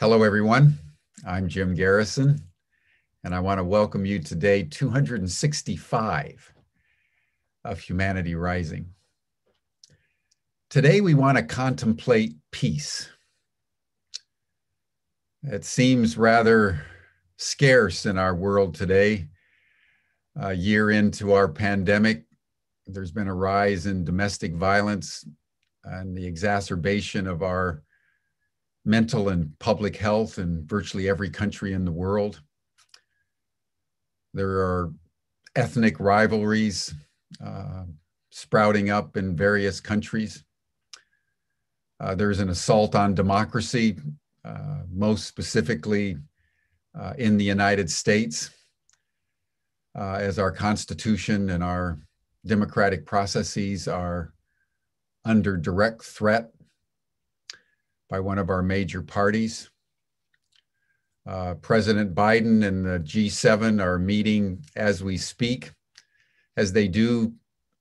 Hello, everyone. I'm Jim Garrison, and I want to welcome you to day 265 of Humanity Rising. Today, we want to contemplate peace. It seems rather scarce in our world today. A year into our pandemic, there's been a rise in domestic violence and the exacerbation of our mental and public health in virtually every country in the world. There are ethnic rivalries uh, sprouting up in various countries. Uh, there's an assault on democracy, uh, most specifically uh, in the United States, uh, as our Constitution and our democratic processes are under direct threat by one of our major parties. Uh, President Biden and the G7 are meeting as we speak, as they do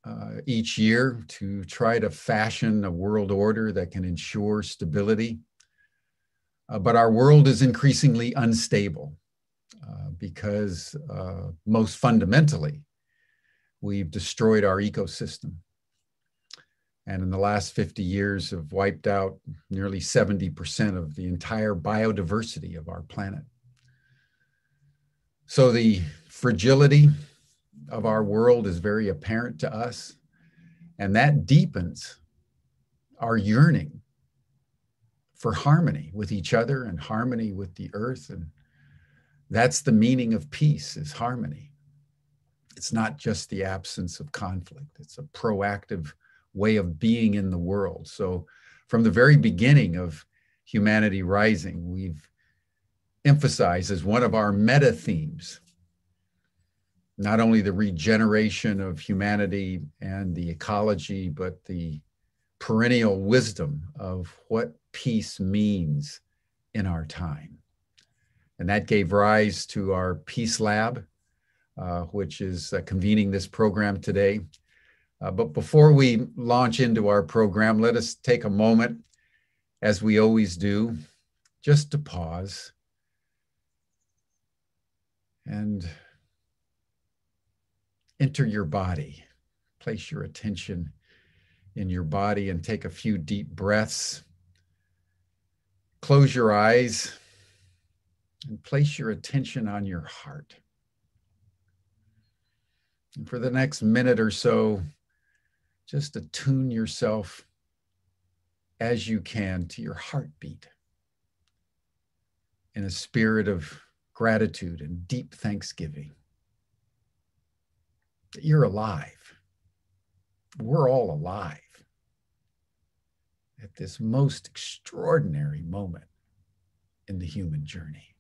uh, each year to try to fashion a world order that can ensure stability. Uh, but our world is increasingly unstable uh, because, uh, most fundamentally, we've destroyed our ecosystem and in the last 50 years have wiped out nearly 70% of the entire biodiversity of our planet. So the fragility of our world is very apparent to us, and that deepens our yearning for harmony with each other and harmony with the earth and that's the meaning of peace is harmony it's not just the absence of conflict it's a proactive way of being in the world. So, from the very beginning of Humanity Rising, we've emphasized as one of our meta themes not only the regeneration of humanity and the ecology, but the perennial wisdom of what peace means in our time. And that gave rise to our Peace Lab, uh, which is uh, convening this program today. Uh, but before we launch into our program, let us take a moment, as we always do, just to pause and enter your body. Place your attention in your body and take a few deep breaths. Close your eyes and place your attention on your heart. And for the next minute or so, just attune yourself as you can to your heartbeat in a spirit of gratitude and deep thanksgiving that you're alive. We're all alive at this most extraordinary moment in the human journey.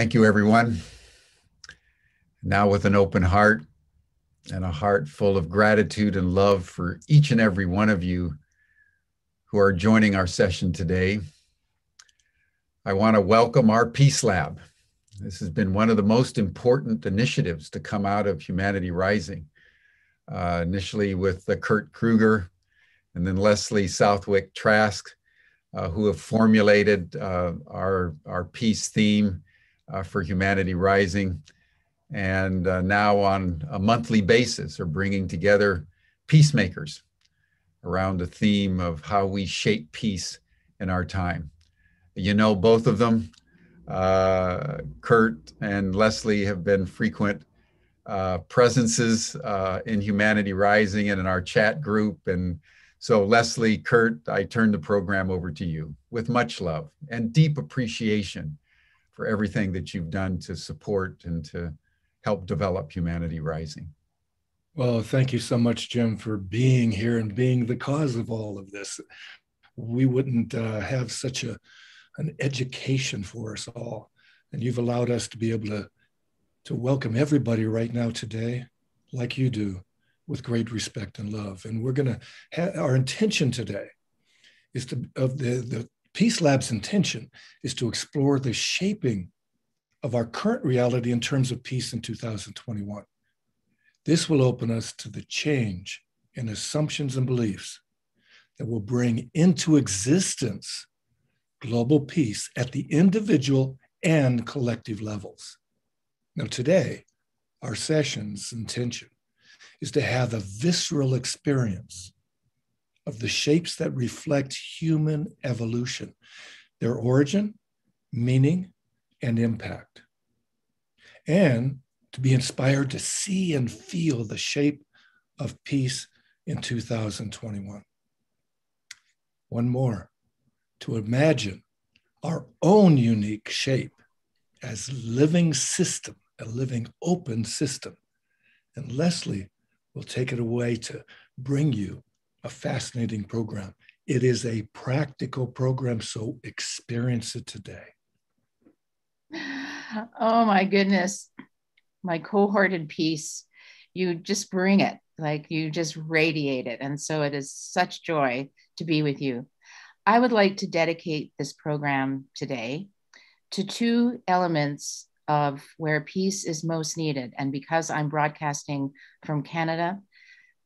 Thank you, everyone. Now, with an open heart and a heart full of gratitude and love for each and every one of you who are joining our session today, I want to welcome our Peace Lab. This has been one of the most important initiatives to come out of Humanity Rising. Uh, initially with uh, Kurt Kreuger and then Lesley Southwick-Trask, uh, who have formulated uh, our, our peace theme for Humanity Rising. And uh, now on a monthly basis are bringing together peacemakers around the theme of how we shape peace in our time. You know, both of them, uh, Kurt and Lesley, have been frequent uh, presences uh, in Humanity Rising and in our chat group. And so, Lesley, Kurt, I turn the program over to you with much love and deep appreciation for everything that you've done to support and to help develop Humanity Rising. Well, thank you so much, Jim, for being here and being the cause of all of this. We wouldn't uh, have such a an education for us all, and you've allowed us to be able to to welcome everybody right now today, like you do, with great respect and love. And we're going to have our intention today is to of the the Peace Lab's intention is to explore the shaping of our current reality in terms of peace in 2021. This will open us to the change in assumptions and beliefs that will bring into existence global peace at the individual and collective levels. Now, today, our session's intention is to have a visceral experience of the shapes that reflect human evolution, their origin, meaning, and impact. And to be inspired to see and feel the shape of peace in 2021. One more, to imagine our own unique shape as living system, a living open system. And Lesley will take it away to bring you a fascinating program. It is a practical program, so experience it today. Oh my goodness. My cohorted peace, you just bring it, like you just radiate it. And so it is such joy to be with you. I would like to dedicate this program today to two elements of where peace is most needed. And because I'm broadcasting from Canada,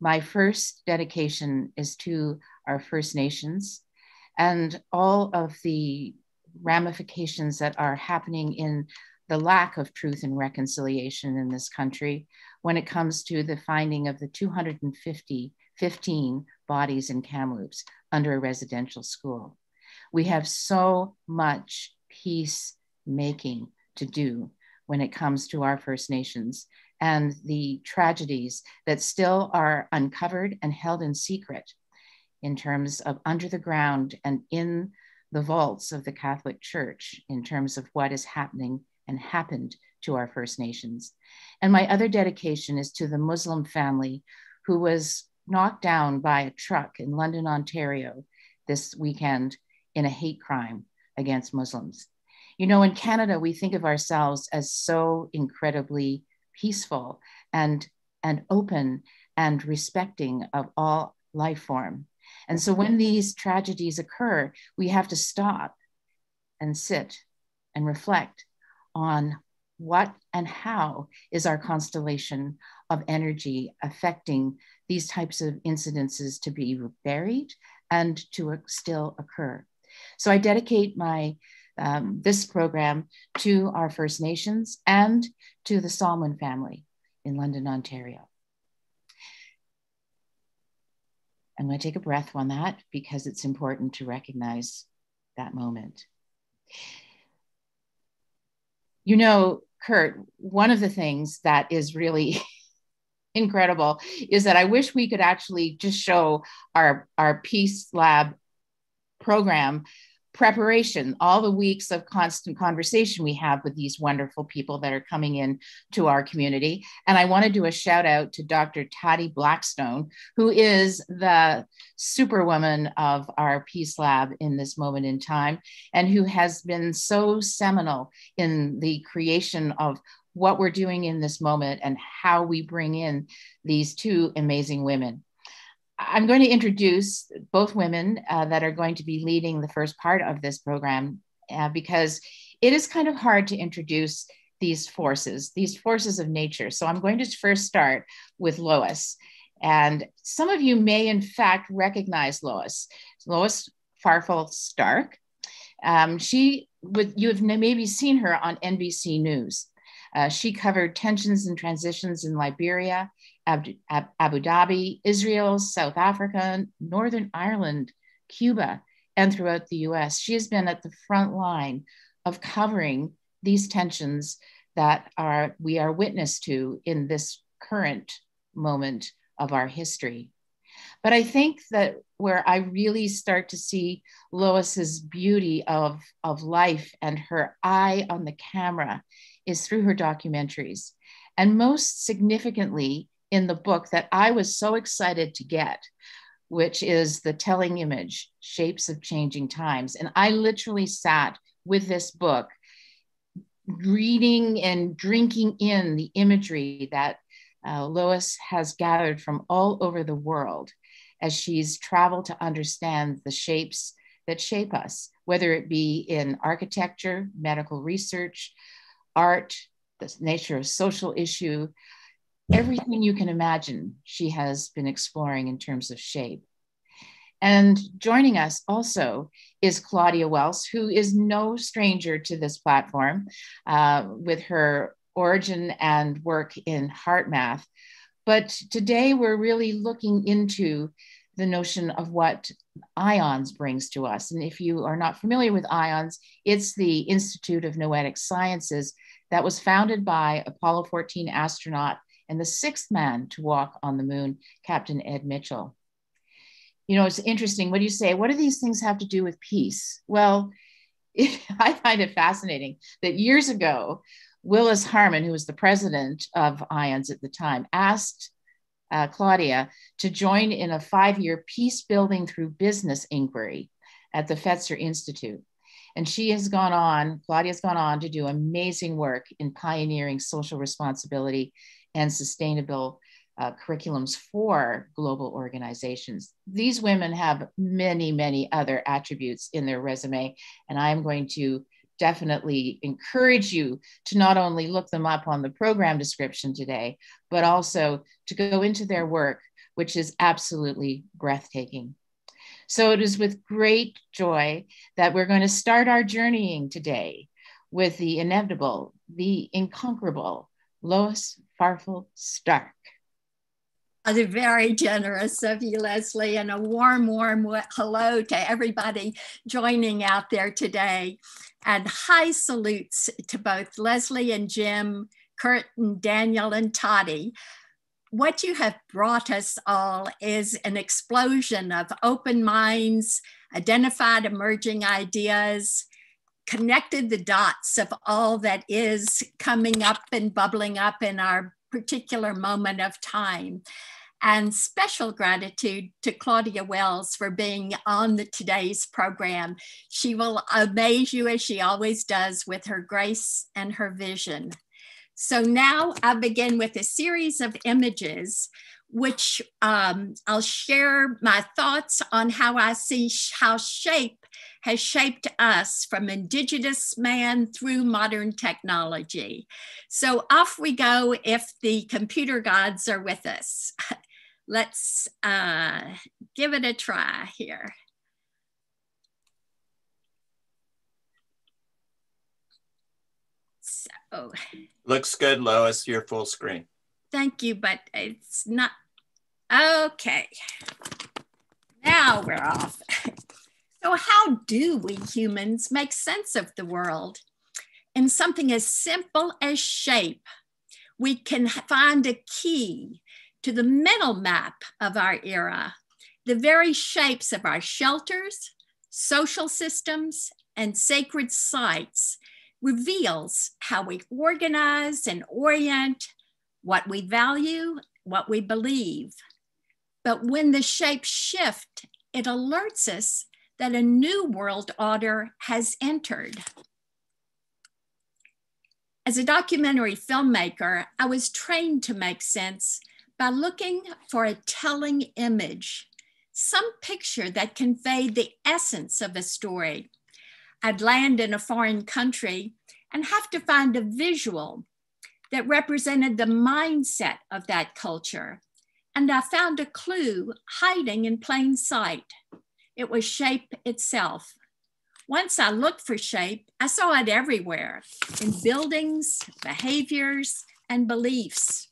my first dedication is to our First Nations and all of the ramifications that are happening in the lack of truth and reconciliation in this country when it comes to the finding of the 250 15 bodies in Kamloops under a residential school. We have so much peace making to do when it comes to our First Nations and the tragedies that still are uncovered and held in secret in terms of under the ground and in the vaults of the Catholic Church in terms of what is happening and happened to our First Nations. And my other dedication is to the Muslim family who was knocked down by a truck in London, Ontario this weekend in a hate crime against Muslims. You know, in Canada, we think of ourselves as so incredibly peaceful and, and open and respecting of all life form. And so when these tragedies occur, we have to stop and sit and reflect on what and how is our constellation of energy affecting these types of incidences to be buried and to still occur. So I dedicate my um, this program to our First Nations and to the Salmon family in London, Ontario. I'm going to take a breath on that because it's important to recognize that moment. You know, Kurt, one of the things that is really incredible is that I wish we could actually just show our, our Peace Lab program preparation, all the weeks of constant conversation we have with these wonderful people that are coming in to our community. And I want to do a shout out to Dr. Tati Blackstone, who is the superwoman of our Peace Lab in this moment in time, and who has been so seminal in the creation of what we're doing in this moment and how we bring in these two amazing women. I'm going to introduce both women uh, that are going to be leading the first part of this program uh, because it is kind of hard to introduce these forces, these forces of nature. So I'm going to first start with Lois. And some of you may, in fact, recognize Lois. Lois Farfel Stark. Um, she would you have maybe seen her on NBC News. Uh, she covered tensions and transitions in Liberia, Abu, Dhabi, Israel, South Africa, Northern Ireland, Cuba, and throughout the US. She has been at the front line of covering these tensions that are we are witness to in this current moment of our history. But I think that where I really start to see Lois's beauty of, of life and her eye on the camera is through her documentaries. And most significantly, in the book that I was so excited to get, which is The Telling Image Shapes of Changing Times. And I literally sat with this book, reading and drinking in the imagery that uh, Lois has gathered from all over the world as she's traveled to understand the shapes that shape us, whether it be in architecture, medical research, art, the nature of social issue, everything you can imagine, she has been exploring in terms of shape. And joining us also is Claudia Welss, who is no stranger to this platform uh, with her origin and work in HeartMath. But today we're really looking into the notion of what IONS brings to us. And if you are not familiar with IONS, it's the Institute of Noetic Sciences that was founded by Apollo 14 astronaut and the sixth man to walk on the moon, Captain Ed Mitchell. You know, it's interesting. What do you say? What do these things have to do with peace? Well, it, I find it fascinating that years ago, Willis Harman, who was the president of IONS at the time, asked uh, Claudia to join in a five year peace building through business inquiry at the Fetzer Institute. And she has gone on, Claudia's gone on to do amazing work in pioneering social responsibility and sustainable uh, curriculums for global organizations. These women have many, many other attributes in their resume, and I'm going to definitely encourage you to not only look them up on the program description today, but also to go into their work, which is absolutely breathtaking. So it is with great joy that we're going to start our journeying today with the inevitable, the incomparable Lois Farfel Stark. They're very generous of you, Lesley, and a warm, warm hello to everybody joining out there today. And high salutes to both Lesley and Jim, Kurt and Daniel and Tati. What you have brought us all is an explosion of open minds, identified emerging ideas, connected the dots of all that is coming up and bubbling up in our particular moment of time. And special gratitude to Claudia Welss for being on the today's program. She will amaze you as she always does with her grace and her vision. So now I begin with a series of images which um, I'll share my thoughts on how I see how shape has shaped us from indigenous man through modern technology. So off we go if the computer gods are with us. Let's uh, give it a try here. So. Looks good, Lois, you're full screen. Thank you, but it's not, okay. Now we're off. So, how do we humans make sense of the world? In something as simple as shape, we can find a key to the mental map of our era, the very shapes of our shelters, social systems, and sacred sites reveals how we organize and orient what we value, what we believe. But when the shapes shift, it alerts us that a new world order has entered. As a documentary filmmaker, I was trained to make sense by looking for a telling image, some picture that conveyed the essence of a story. I'd land in a foreign country and have to find a visual that represented the mindset of that culture. And I found a clue hiding in plain sight. It was shape itself. Once I looked for shape, I saw it everywhere in buildings, behaviors, and beliefs.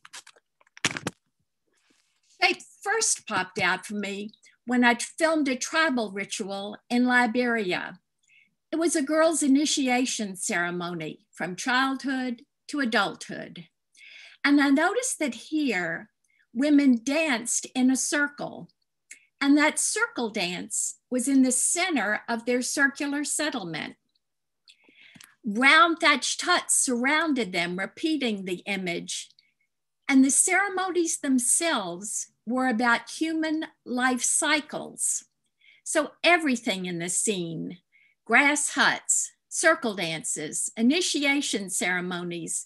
Shape first popped out for me when I filmed a tribal ritual in Liberia. It was a girl's initiation ceremony from childhood to adulthood. And I noticed that here, women danced in a circle. And that circle dance was in the center of their circular settlement. Round thatched huts surrounded them, repeating the image. And the ceremonies themselves were about human life cycles. So everything in the scene grass huts, circle dances, initiation ceremonies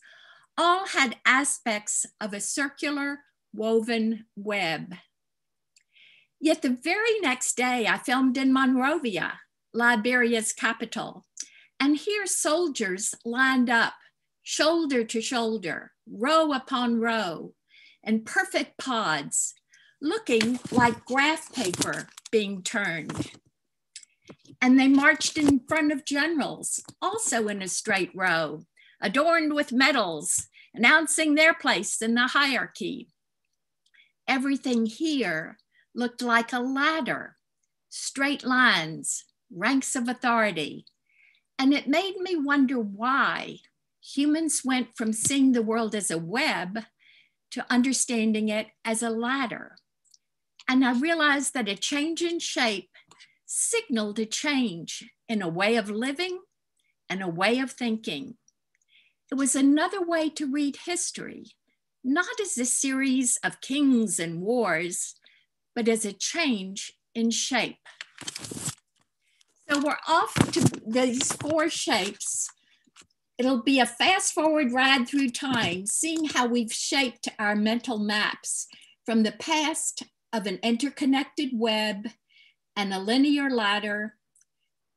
all had aspects of a circular woven web. Yet the very next day, I filmed in Monrovia, Liberia's capital. And here, soldiers lined up, shoulder to shoulder, row upon row, in perfect pods, looking like graph paper being turned. And they marched in front of generals, also in a straight row, adorned with medals, announcing their place in the hierarchy. Everything here looked like a ladder, straight lines, ranks of authority. And it made me wonder why humans went from seeing the world as a web to understanding it as a ladder. And I realized that a change in shape signaled a change in a way of living and a way of thinking. It was another way to read history, not as a series of kings and wars, but as a change in shape. So we're off to these four shapes. It'll be a fast forward ride through time, seeing how we've shaped our mental maps from the past of an interconnected web and a linear ladder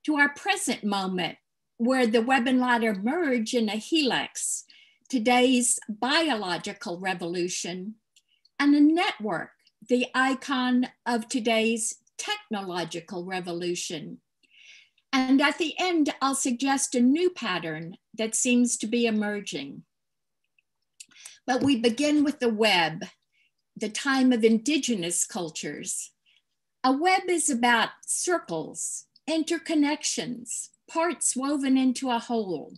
to our present moment where the web and ladder merge in a helix, today's biological revolution, and a network, the icon of today's technological revolution. And at the end, I'll suggest a new pattern that seems to be emerging. But we begin with the web, the time of indigenous cultures. A web is about circles, interconnections, parts woven into a whole.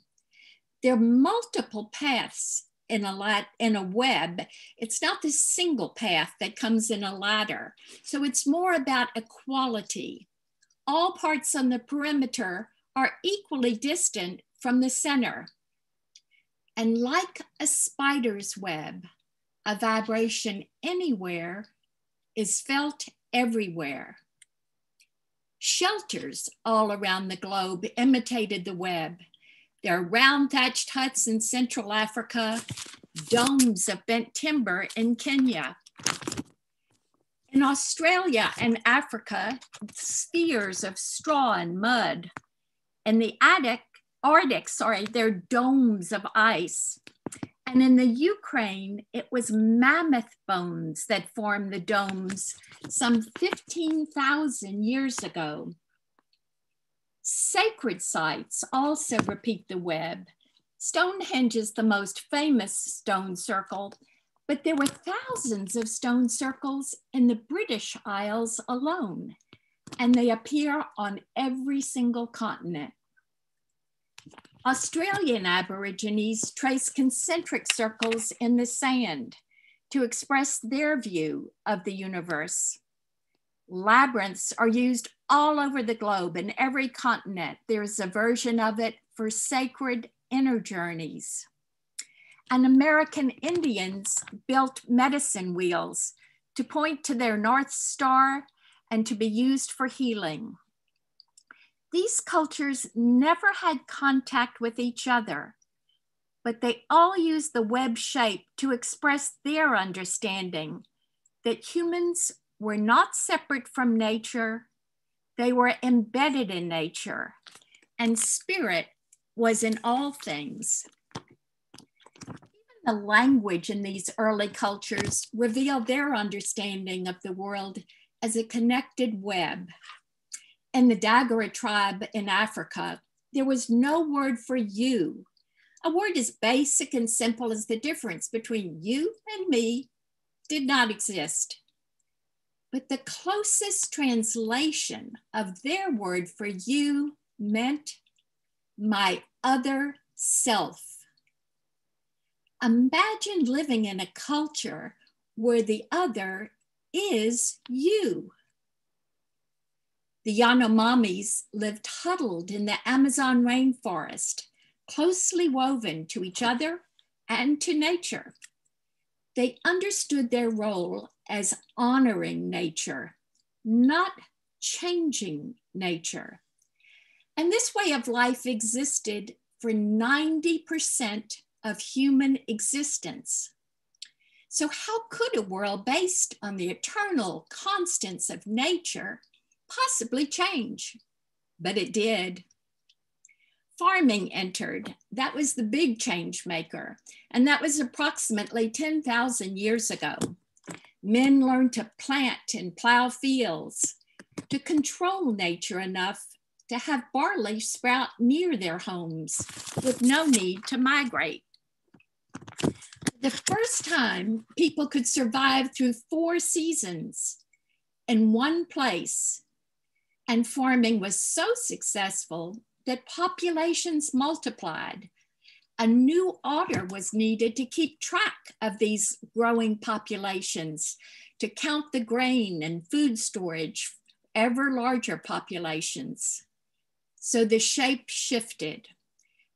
There are multiple paths in a lat in a web. It's not the single path that comes in a ladder. So it's more about equality. All parts on the perimeter are equally distant from the center. And like a spider's web, a vibration anywhere is felt everywhere. Shelters all around the globe imitated the web. There are round thatched huts in Central Africa, domes of bent timber in Kenya. In Australia and Africa, spheres of straw and mud. In the Arctic, Arctic, sorry, they're domes of ice. And in the Ukraine, it was mammoth bones that formed the domes some 15,000 years ago. Sacred sites also repeat the web. Stonehenge is the most famous stone circle, but there were thousands of stone circles in the British Isles alone, and they appear on every single continent. Australian Aborigines trace concentric circles in the sand to express their view of the universe. Labyrinths are used all over the globe in every continent. There's a version of it for sacred inner journeys. And American Indians built medicine wheels to point to their North Star and to be used for healing. These cultures never had contact with each other, but they all used the web shape to express their understanding that humans were not separate from nature, they were embedded in nature, and spirit was in all things. Even the language in these early cultures revealed their understanding of the world as a connected web. In the Dagara tribe in Africa, there was no word for you. A word as basic and simple as the difference between you and me did not exist. But the closest translation of their word for you meant my other self. Imagine living in a culture where the other is you. The Yanomamis lived huddled in the Amazon rainforest, closely woven to each other and to nature. They understood their role as honoring nature, not changing nature. And this way of life existed for 90% of human existence. So, how could a world based on the eternal constants of nature possibly change? But it did. Farming entered. That was the big change maker. And that was approximately 10,000 years ago. Men learned to plant and plow fields, to control nature enough to have barley sprout near their homes with no need to migrate. The first time people could survive through four seasons in one place, and farming was so successful that populations multiplied. A new order was needed to keep track of these growing populations, to count the grain and food storage, ever larger populations. So the shape shifted.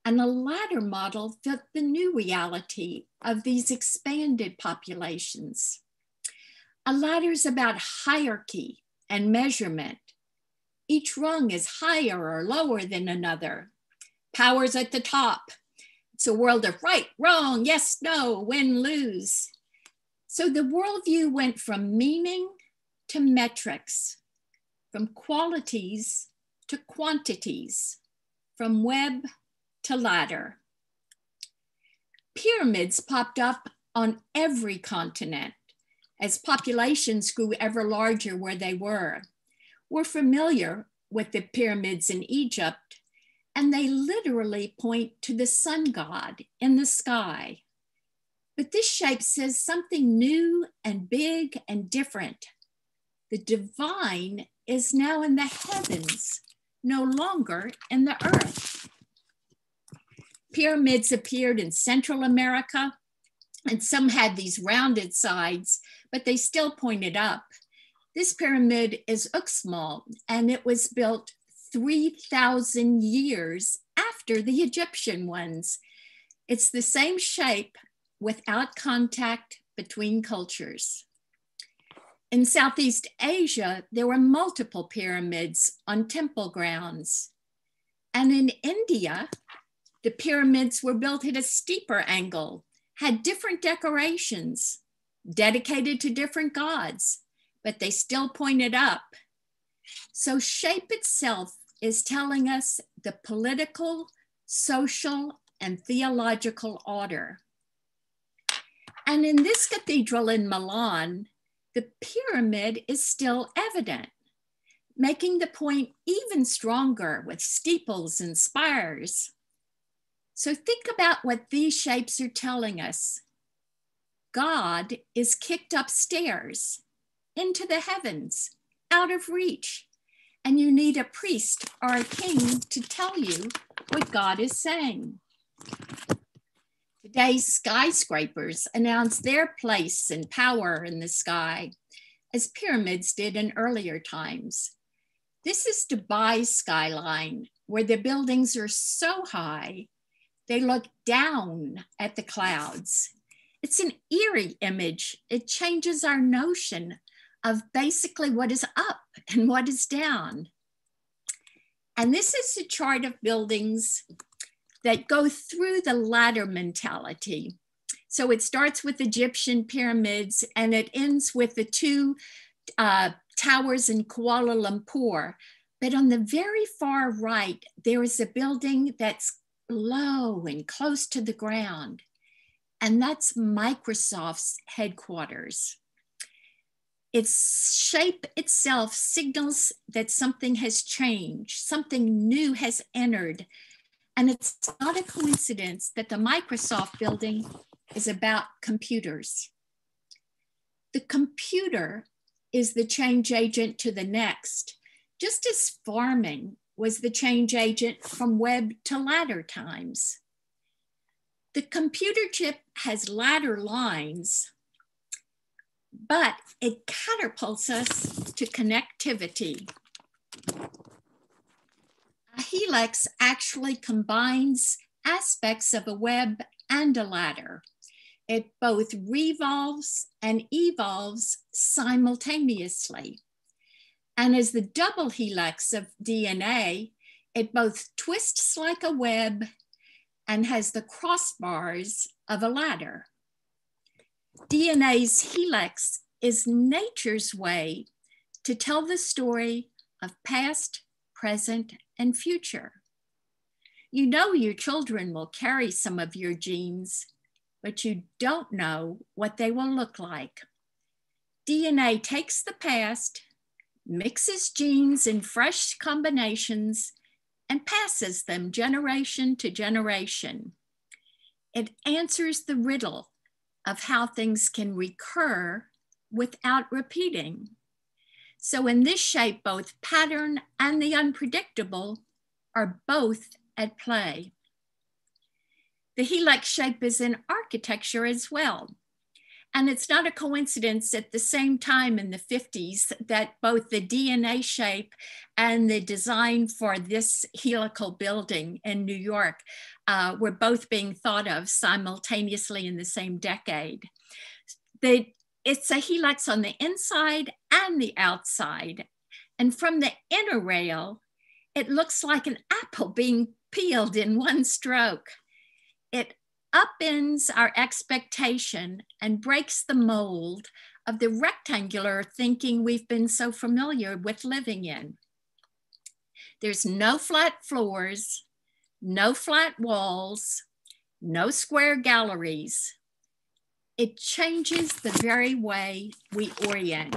And the ladder model fit the new reality of these expanded populations. A ladder is about hierarchy and measurement. Each rung is higher or lower than another. Powers at the top. It's a world of right, wrong, yes, no, win, lose. So the worldview went from meaning to metrics, from qualities to quantities, from web to ladder. Pyramids popped up on every continent as populations grew ever larger where they were. We're familiar with the pyramids in Egypt, and they literally point to the sun god in the sky. But this shape says something new and big and different. The divine is now in the heavens no longer in the earth. Pyramids appeared in Central America, and some had these rounded sides, but they still pointed up. This pyramid is Uxmal, and it was built 3,000 years after the Egyptian ones. It's the same shape without contact between cultures. In Southeast Asia, there were multiple pyramids on temple grounds. And in India, the pyramids were built at a steeper angle, had different decorations, dedicated to different gods, but they still pointed up. So, shape itself is telling us the political, social, and theological order. And in this cathedral in Milan, the pyramid is still evident, making the point even stronger with steeples and spires. So think about what these shapes are telling us. God is kicked upstairs into the heavens, out of reach, and you need a priest or a king to tell you what God is saying. Today's skyscrapers announce their place and power in the sky, as pyramids did in earlier times. This is Dubai's skyline, where the buildings are so high, they look down at the clouds. It's an eerie image. It changes our notion of basically what is up and what is down. And this is a chart of buildings that go through the ladder mentality. So it starts with Egyptian pyramids and it ends with the two uh, towers in Kuala Lumpur. But on the very far right, there is a building that's low and close to the ground, and that's Microsoft's headquarters. Its shape itself signals that something has changed, something new has entered. And it's not a coincidence that the Microsoft building is about computers. The computer is the change agent to the next, just as farming was the change agent from web to ladder times. The computer chip has ladder lines but it catapults us to connectivity. A helix actually combines aspects of a web and a ladder. It both revolves and evolves simultaneously. And as the double helix of DNA, it both twists like a web and has the crossbars of a ladder. DNA's helix is nature's way to tell the story of past, present, and future. You know your children will carry some of your genes, but you don't know what they will look like. DNA takes the past, mixes genes in fresh combinations, and passes them generation to generation. It answers the riddle of how things can recur without repeating. So in this shape, both pattern and the unpredictable are both at play. The helix shape is in architecture as well. And it's not a coincidence at the same time in the 50s that both the DNA shape and the design for this helical building in New York uh, were both being thought of simultaneously in the same decade. It's a helix on the inside and the outside. And from the inner rail, it looks like an apple being peeled in one stroke. It upends our expectation and breaks the mold of the rectangular thinking we've been so familiar with living in. There's no flat floors, no flat walls, no square galleries. It changes the very way we orient.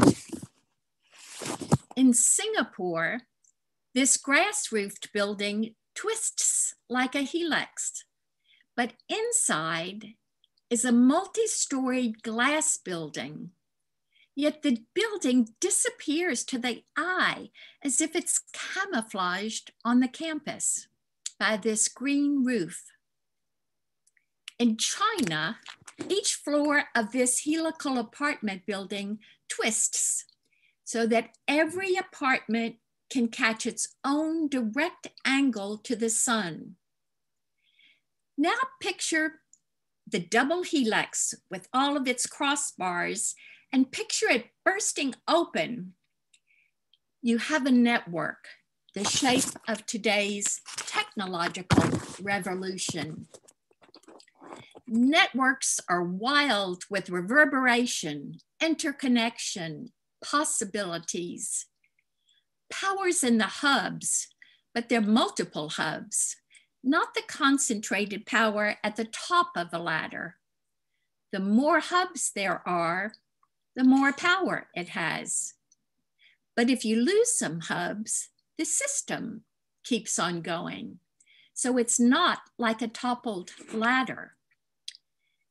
In Singapore, this grass roofed building twists like a helix, but inside is a multi storied glass building. Yet the building disappears to the eye as if it's camouflaged on the campus by this green roof. In China, each floor of this helical apartment building twists so that every apartment can catch its own direct angle to the sun. Now picture the double helix with all of its crossbars and picture it bursting open. You have a network the shape of today's technological revolution. Networks are wild with reverberation, interconnection, possibilities. Powers in the hubs, but they're multiple hubs, not the concentrated power at the top of the ladder. The more hubs there are, the more power it has. But if you lose some hubs, the system keeps on going. So it's not like a toppled ladder.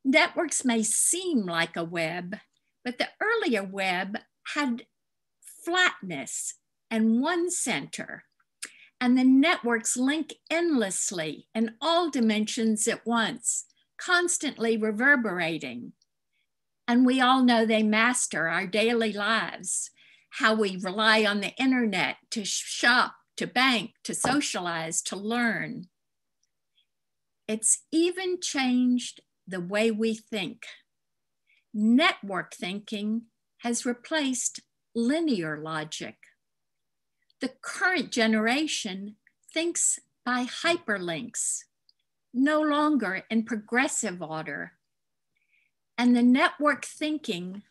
Networks may seem like a web, but the earlier web had flatness and one center. And the networks link endlessly in all dimensions at once, constantly reverberating. And we all know they master our daily lives how we rely on the internet to shop, to bank, to socialize, to learn. It's even changed the way we think. Network thinking has replaced linear logic. The current generation thinks by hyperlinks, no longer in progressive order. And the network thinking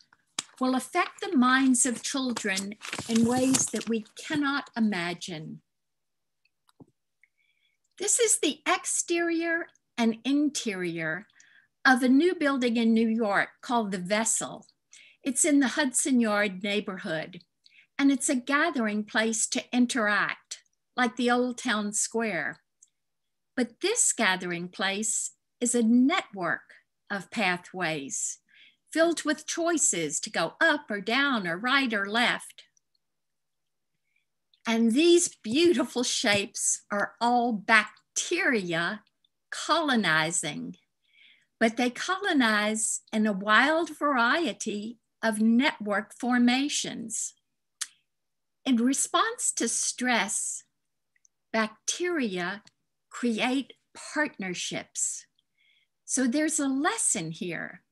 will affect the minds of children in ways that we cannot imagine. This is the exterior and interior of a new building in New York called the Vessel. It's in the Hudson Yard neighborhood, and it's a gathering place to interact, like the Old Town Square. But this gathering place is a network of pathways filled with choices to go up or down or right or left. And these beautiful shapes are all bacteria colonizing, but they colonize in a wild variety of network formations. In response to stress, bacteria create partnerships. So there's a lesson here.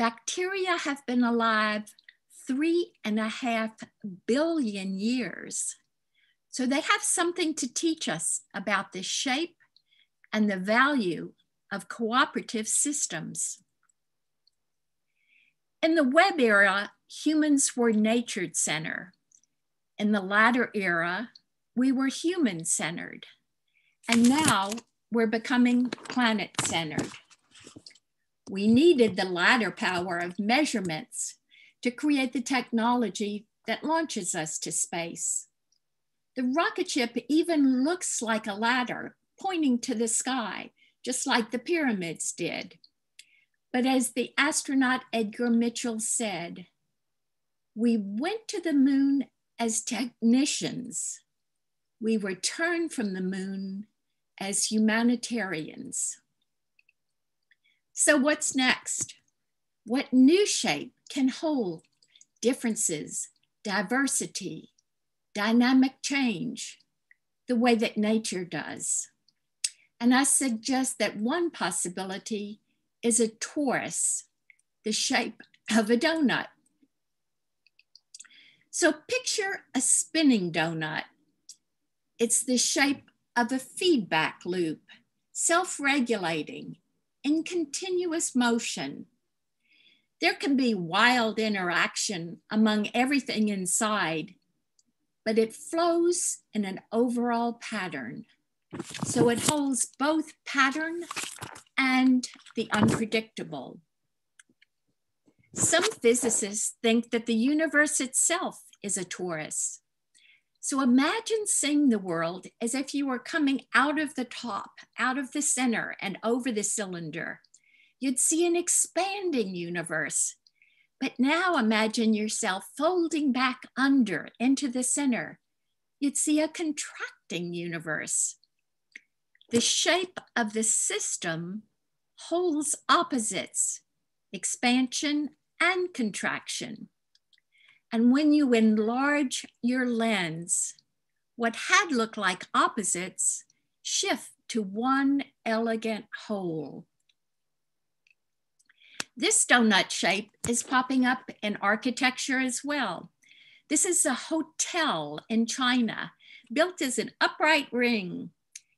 Bacteria have been alive three and a half billion years. So they have something to teach us about the shape and the value of cooperative systems. In the web era, humans were natured center. In the ladder era, we were human centered. And now we're becoming planet centered. We needed the ladder power of measurements to create the technology that launches us to space. The rocket ship even looks like a ladder pointing to the sky, just like the pyramids did. But as the astronaut Edgar Mitchell said, we went to the moon as technicians. We returned from the moon as humanitarians. So, what's next? What new shape can hold differences, diversity, dynamic change, the way that nature does? And I suggest that one possibility is a torus, the shape of a donut. So picture a spinning donut. It's the shape of a feedback loop, self-regulating, in continuous motion. There can be wild interaction among everything inside, but it flows in an overall pattern. So it holds both pattern and the unpredictable. Some physicists think that the universe itself is a torus. So imagine seeing the world as if you were coming out of the top, out of the center, and over the cylinder. You'd see an expanding universe. But now imagine yourself folding back under into the center. You'd see a contracting universe. The shape of the system holds opposites, expansion and contraction. And when you enlarge your lens, what had looked like opposites shift to one elegant whole. This donut shape is popping up in architecture as well. This is a hotel in China, built as an upright ring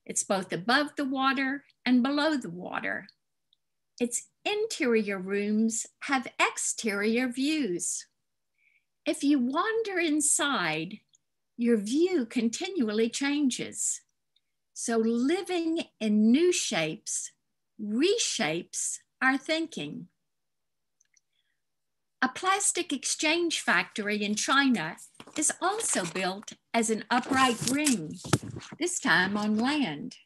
it's both above the water and below the water. Its interior rooms have exterior views. If you wander inside, your view continually changes. So living in new shapes reshapes our thinking. A plastic exchange factory in China is also built as an upright ring, this time on land.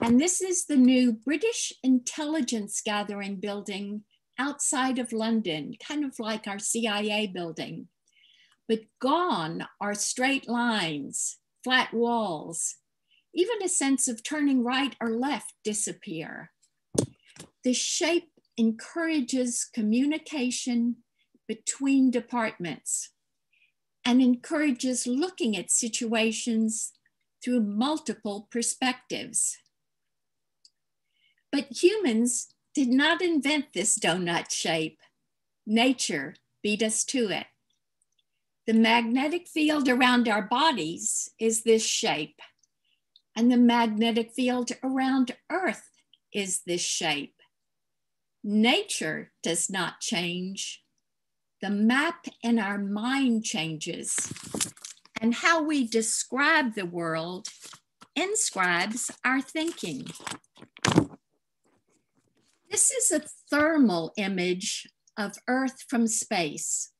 And this is the new British intelligence gathering building outside of London, kind of like our CIA building. But gone are straight lines, flat walls, even a sense of turning right or left disappear. The shape encourages communication between departments and encourages looking at situations through multiple perspectives. But humans did not invent this donut shape. Nature beat us to it. The magnetic field around our bodies is this shape, and the magnetic field around Earth is this shape. Nature does not change, the map in our mind changes, and how we describe the world inscribes our thinking. This is a thermal image of Earth from space.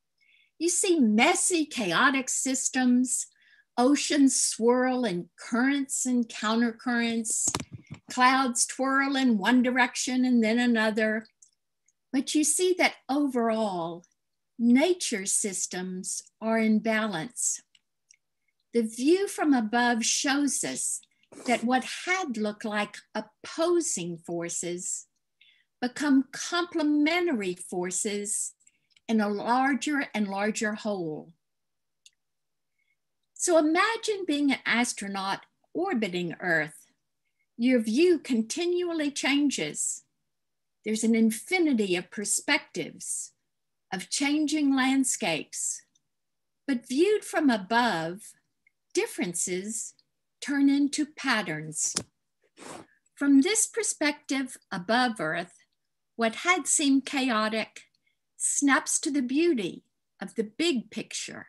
You see messy, chaotic systems, oceans swirl in currents and countercurrents, clouds twirl in one direction and then another. But you see that overall, nature systems are in balance. The view from above shows us that what had looked like opposing forces become complementary forces in a larger and larger whole. So imagine being an astronaut orbiting Earth. Your view continually changes. There's an infinity of perspectives, of changing landscapes. But viewed from above, differences turn into patterns. From this perspective above Earth, what had seemed chaotic snaps to the beauty of the big picture.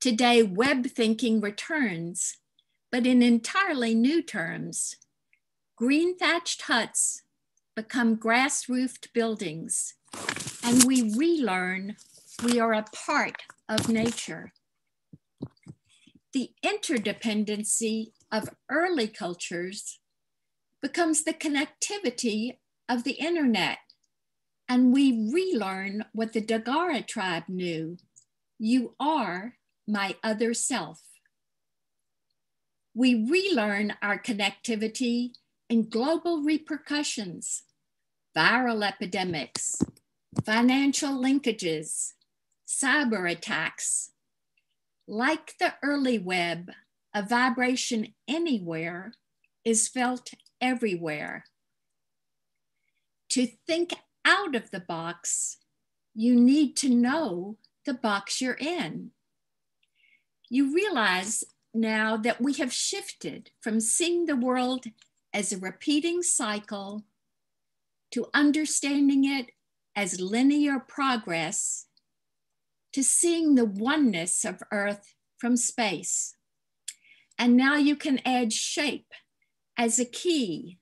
Today, web thinking returns, but in entirely new terms. Green thatched huts become grass roofed buildings, and we relearn we are a part of nature the interdependency of early cultures becomes the connectivity of the internet. And we relearn what the Dagara tribe knew you are my other self. We relearn our connectivity in global repercussions, viral epidemics, financial linkages, cyber attacks, like the early web, a vibration anywhere is felt everywhere. To think out of the box, you need to know the box you're in. You realize now that we have shifted from seeing the world as a repeating cycle to understanding it as linear progress to seeing the oneness of Earth from space. And now you can add shape as a key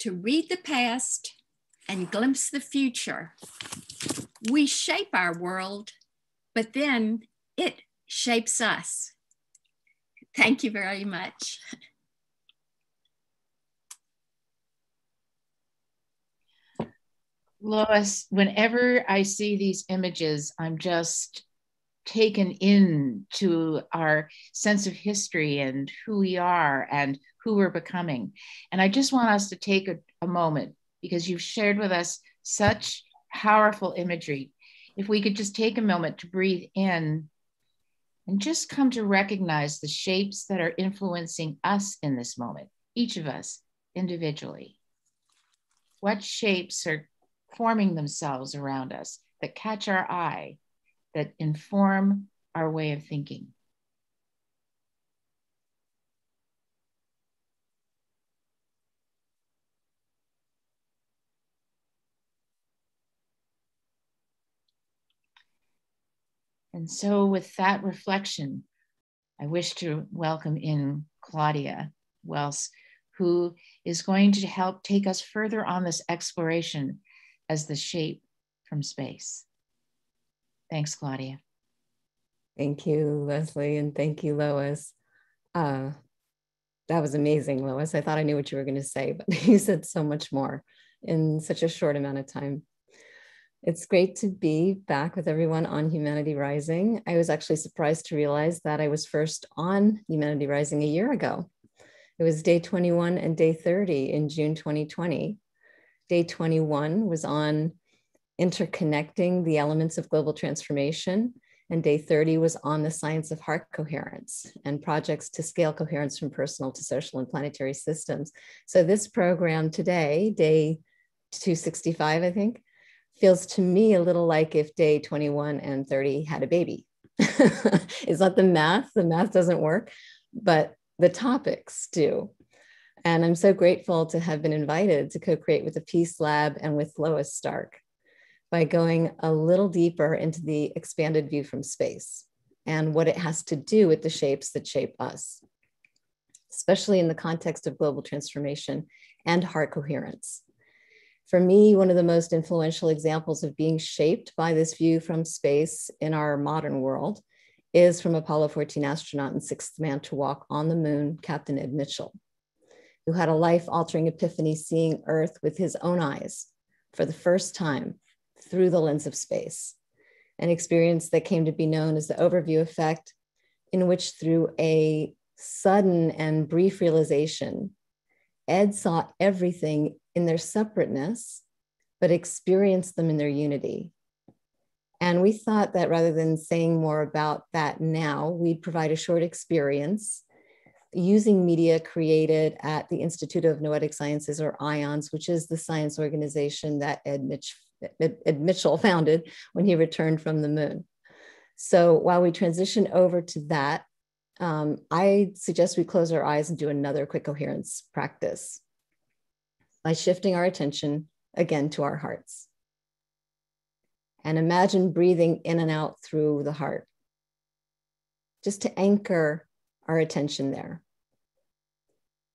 to read the past and glimpse the future. We shape our world, but then it shapes us. Thank you very much. Lois, whenever I see these images, I'm just taken in to our sense of history and who we are and who we're becoming. And I just want us to take a, a moment because you've shared with us such powerful imagery. If we could just take a moment to breathe in and just come to recognize the shapes that are influencing us in this moment, each of us individually. What shapes are forming themselves around us that catch our eye, that inform our way of thinking. And so, with that reflection, I wish to welcome in Claudia Welss, who is going to help take us further on this exploration as the shape from space. Thanks, Claudia. Thank you, Lesley, and thank you, Lois. Uh, that was amazing, Lois. I thought I knew what you were going to say, but you said so much more in such a short amount of time. It's great to be back with everyone on Humanity Rising. I was actually surprised to realize that I was first on Humanity Rising a year ago. It was day 21 and day 30 in June 2020. Day 21 was on interconnecting the elements of global transformation. And day 30 was on the science of heart coherence and projects to scale coherence from personal to social and planetary systems. So, this program today, day 265, I think, feels to me a little like if day 21 and 30 had a baby. it's not the math, the math doesn't work, but the topics do. And I'm so grateful to have been invited to co create with the Peace Lab and with Lois Stark. by going a little deeper into the expanded view from space and what it has to do with the shapes that shape us, especially in the context of global transformation and heart coherence. For me, one of the most influential examples of being shaped by this view from space in our modern world is from Apollo 14 astronaut and sixth man to walk on the moon, Captain Ed Mitchell, who had a life altering epiphany seeing Earth with his own eyes for the first time through the lens of space, an experience that came to be known as the overview effect, in which through a sudden and brief realization, Ed saw everything in their separateness, but experience them in their unity. And we thought that rather than saying more about that now, we'd provide a short experience using media created at the Institute of Noetic Sciences or IONS, which is the science organization that Ed, Mitch, Ed, Mitchell founded when he returned from the moon. So while we transition over to that, um, I suggest we close our eyes and do another quick coherence practice by shifting our attention again to our hearts. And imagine breathing in and out through the heart, just to anchor our attention there.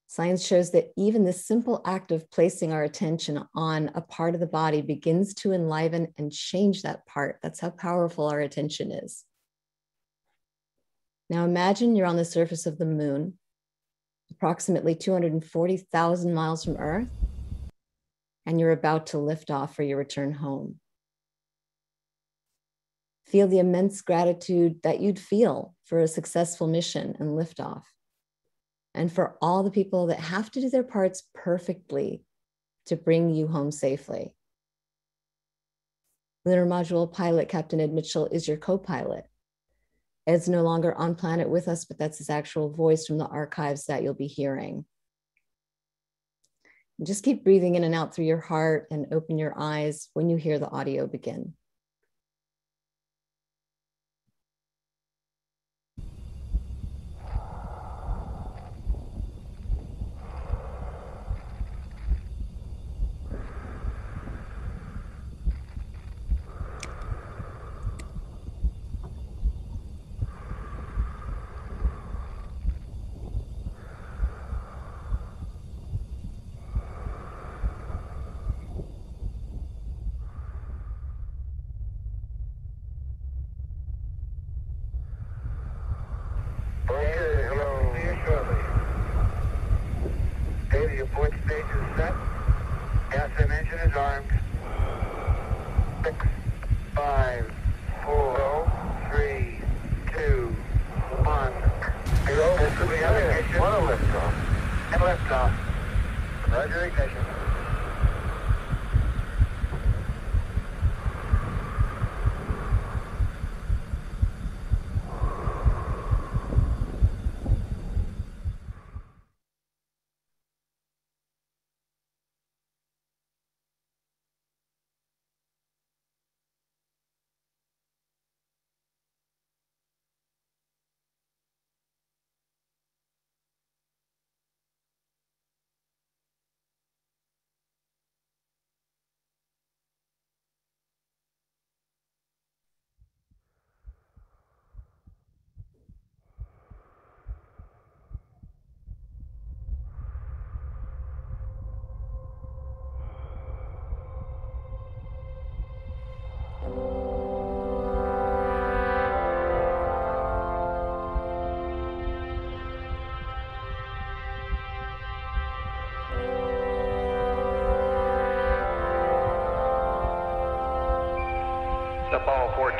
Science shows that even the simple act of placing our attention on a part of the body begins to enliven and change that part. That's how powerful our attention is. Now imagine you're on the surface of the moon, approximately 240,000 miles from Earth, and you're about to lift off for your return home. Feel the immense gratitude that you'd feel for a successful mission and liftoff, and for all the people that have to do their parts perfectly to bring you home safely. Lunar Module pilot Captain Ed Mitchell is your co pilot. Ed's no longer on planet with us, but that's his actual voice from the archives that you'll be hearing. Just keep breathing in and out through your heart and open your eyes when you hear the audio begin.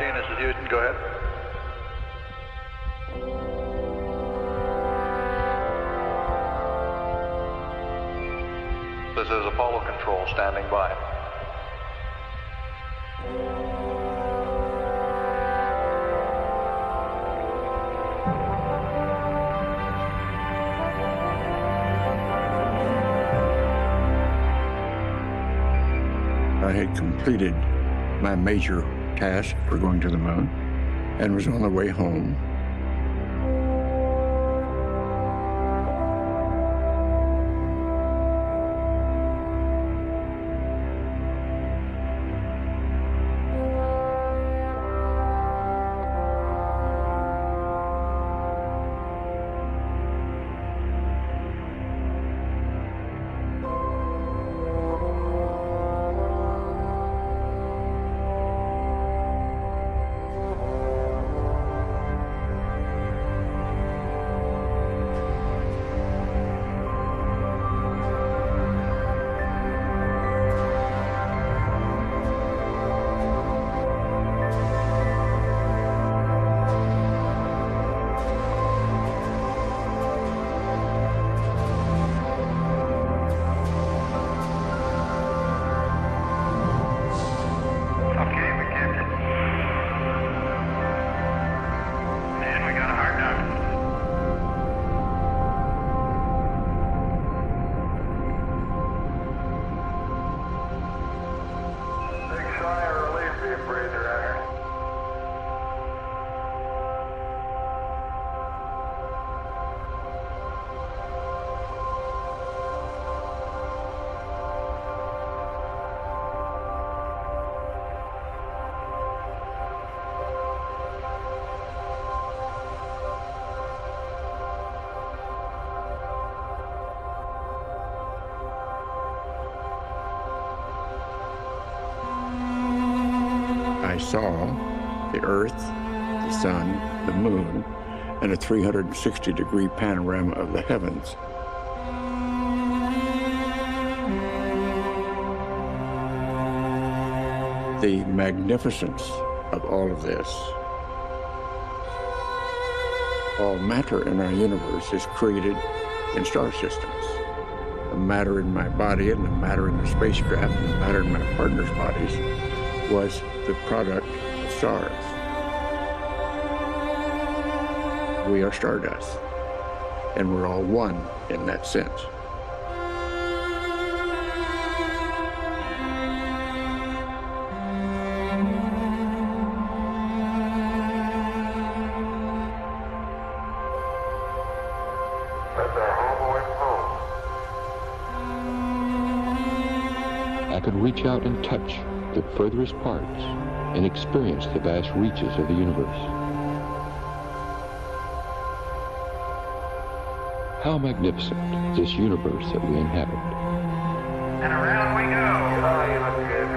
Apollo 14, this is Houston. Go ahead. This is Apollo Control standing by. I had completed my major task for going to the moon and was on the way home. 360 degree panorama of the heavens. The magnificence of all of this. All matter in our universe is created in star systems. The matter in my body and the matter in the spacecraft and the matter in my partner's bodies was the product of stars. We are stardust, and we're all one in that sense. I could reach out and touch the furthest parts and experience the vast reaches of the universe. How magnificent this universe that we inhabit. And around we go. Oh, he looks good.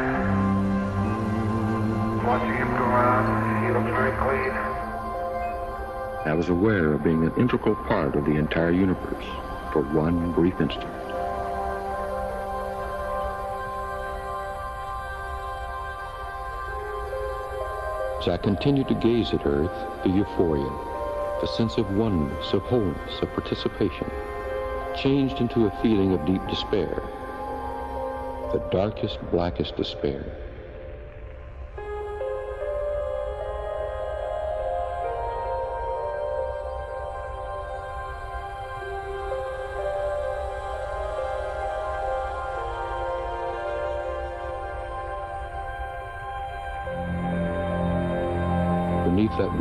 Watching him go around, he looks very clean. I was aware of being an integral part of the entire universe for one brief instant. As I continued to gaze at Earth, the euphoria, the sense of oneness, of wholeness, of participation, changed into a feeling of deep despair, the darkest, blackest despair.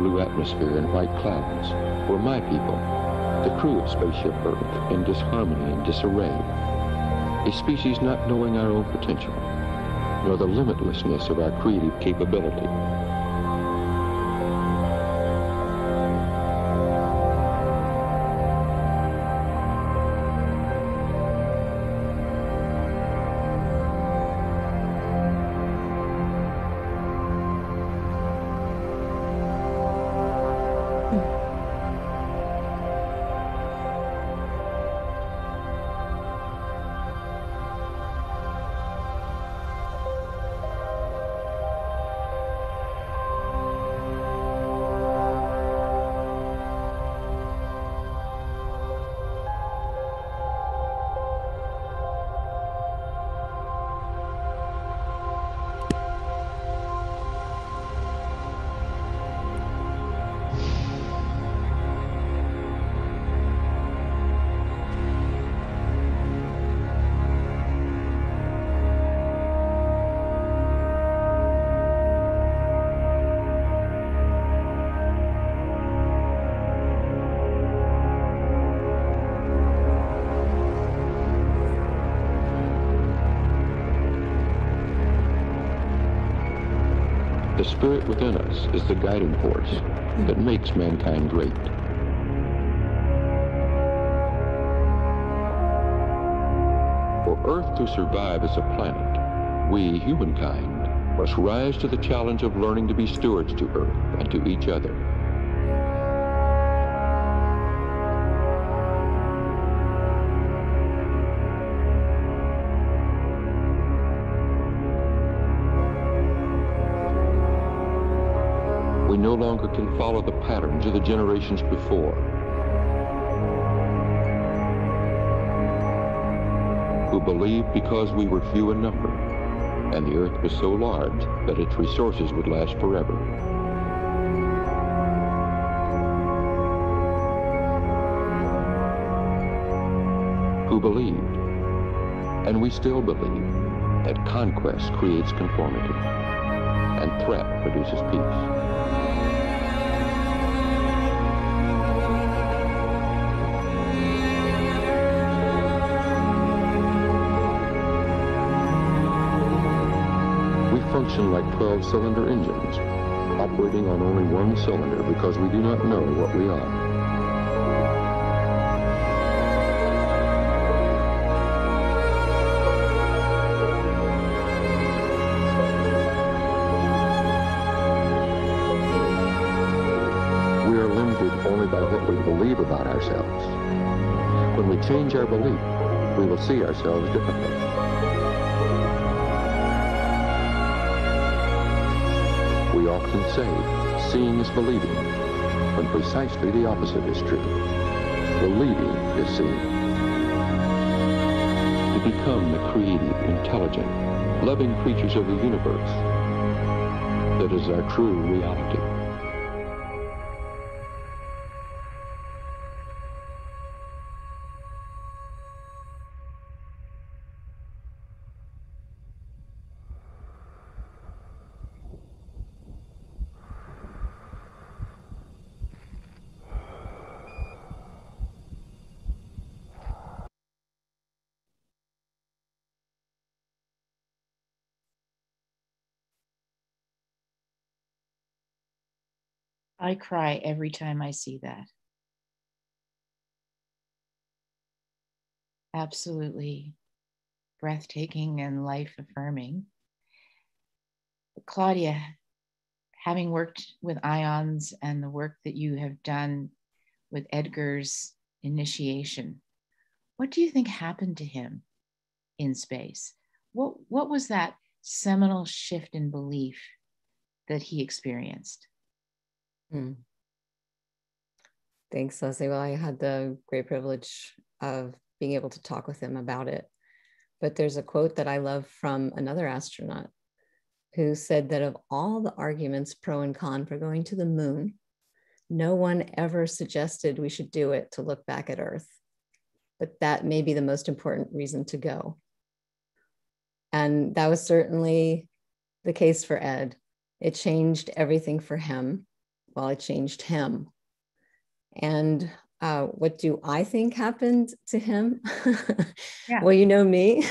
Blue atmosphere and white clouds were my people, the crew of Spaceship Earth, in disharmony and disarray. A species not knowing our own potential, nor the limitlessness of our creative capability. The spirit within us is the guiding force that makes mankind great. For Earth to survive as a planet, we, humankind, must rise to the challenge of learning to be stewards to Earth and to each other. Follow the patterns of the generations before. Who believed because we were few in number, and the earth was so large that its resources would last forever. Who believed, and we still believe, that conquest creates conformity. and threat produces peace. Function like 12-cylinder engines, operating on only one cylinder because we do not know what we are. We are limited only by what we believe about ourselves. When we change our belief, we will see ourselves differently. Often say, seeing is believing, when precisely the opposite is true. Believing is seeing. To become the creative, intelligent, loving creatures of the universe, that is our true reality. Cry every time I see that. Absolutely breathtaking and life affirming. Claudia, having worked with IONS and the work that you have done with Edgar's initiation, what do you think happened to him in space? What, what was that seminal shift in belief that he experienced? Hmm. Thanks, Lesley. Well, I had the great privilege of being able to talk with him about it. But there's a quote that I love from another astronaut who said that of all the arguments pro and con for going to the moon, no one ever suggested we should do it to look back at Earth. But that may be the most important reason to go. And that was certainly the case for Ed. It changed everything for him. Well, it changed him. And uh, what do I think happened to him? Yeah. well, you know me.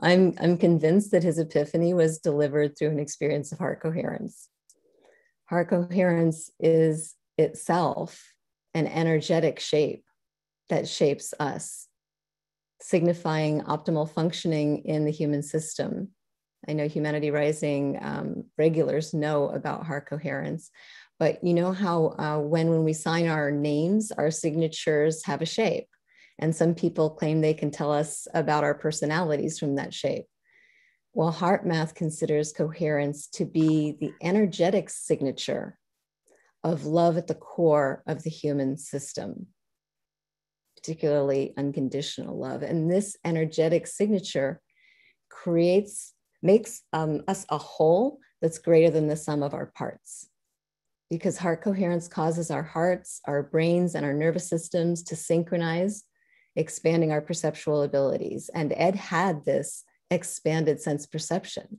I'm, I'm convinced that his epiphany was delivered through an experience of heart coherence. Heart coherence is itself an energetic shape that shapes us, signifying optimal functioning in the human system. I know Humanity Rising um, regulars know about heart coherence, but you know how uh, when when we sign our names, our signatures have a shape, and some people claim they can tell us about our personalities from that shape. Well, HeartMath considers coherence to be the energetic signature of love at the core of the human system, particularly unconditional love. And this energetic signature creates, makes um, us a whole that's greater than the sum of our parts. Because heart coherence causes our hearts, our brains, and our nervous systems to synchronize, expanding our perceptual abilities. And Ed had this expanded sense perception.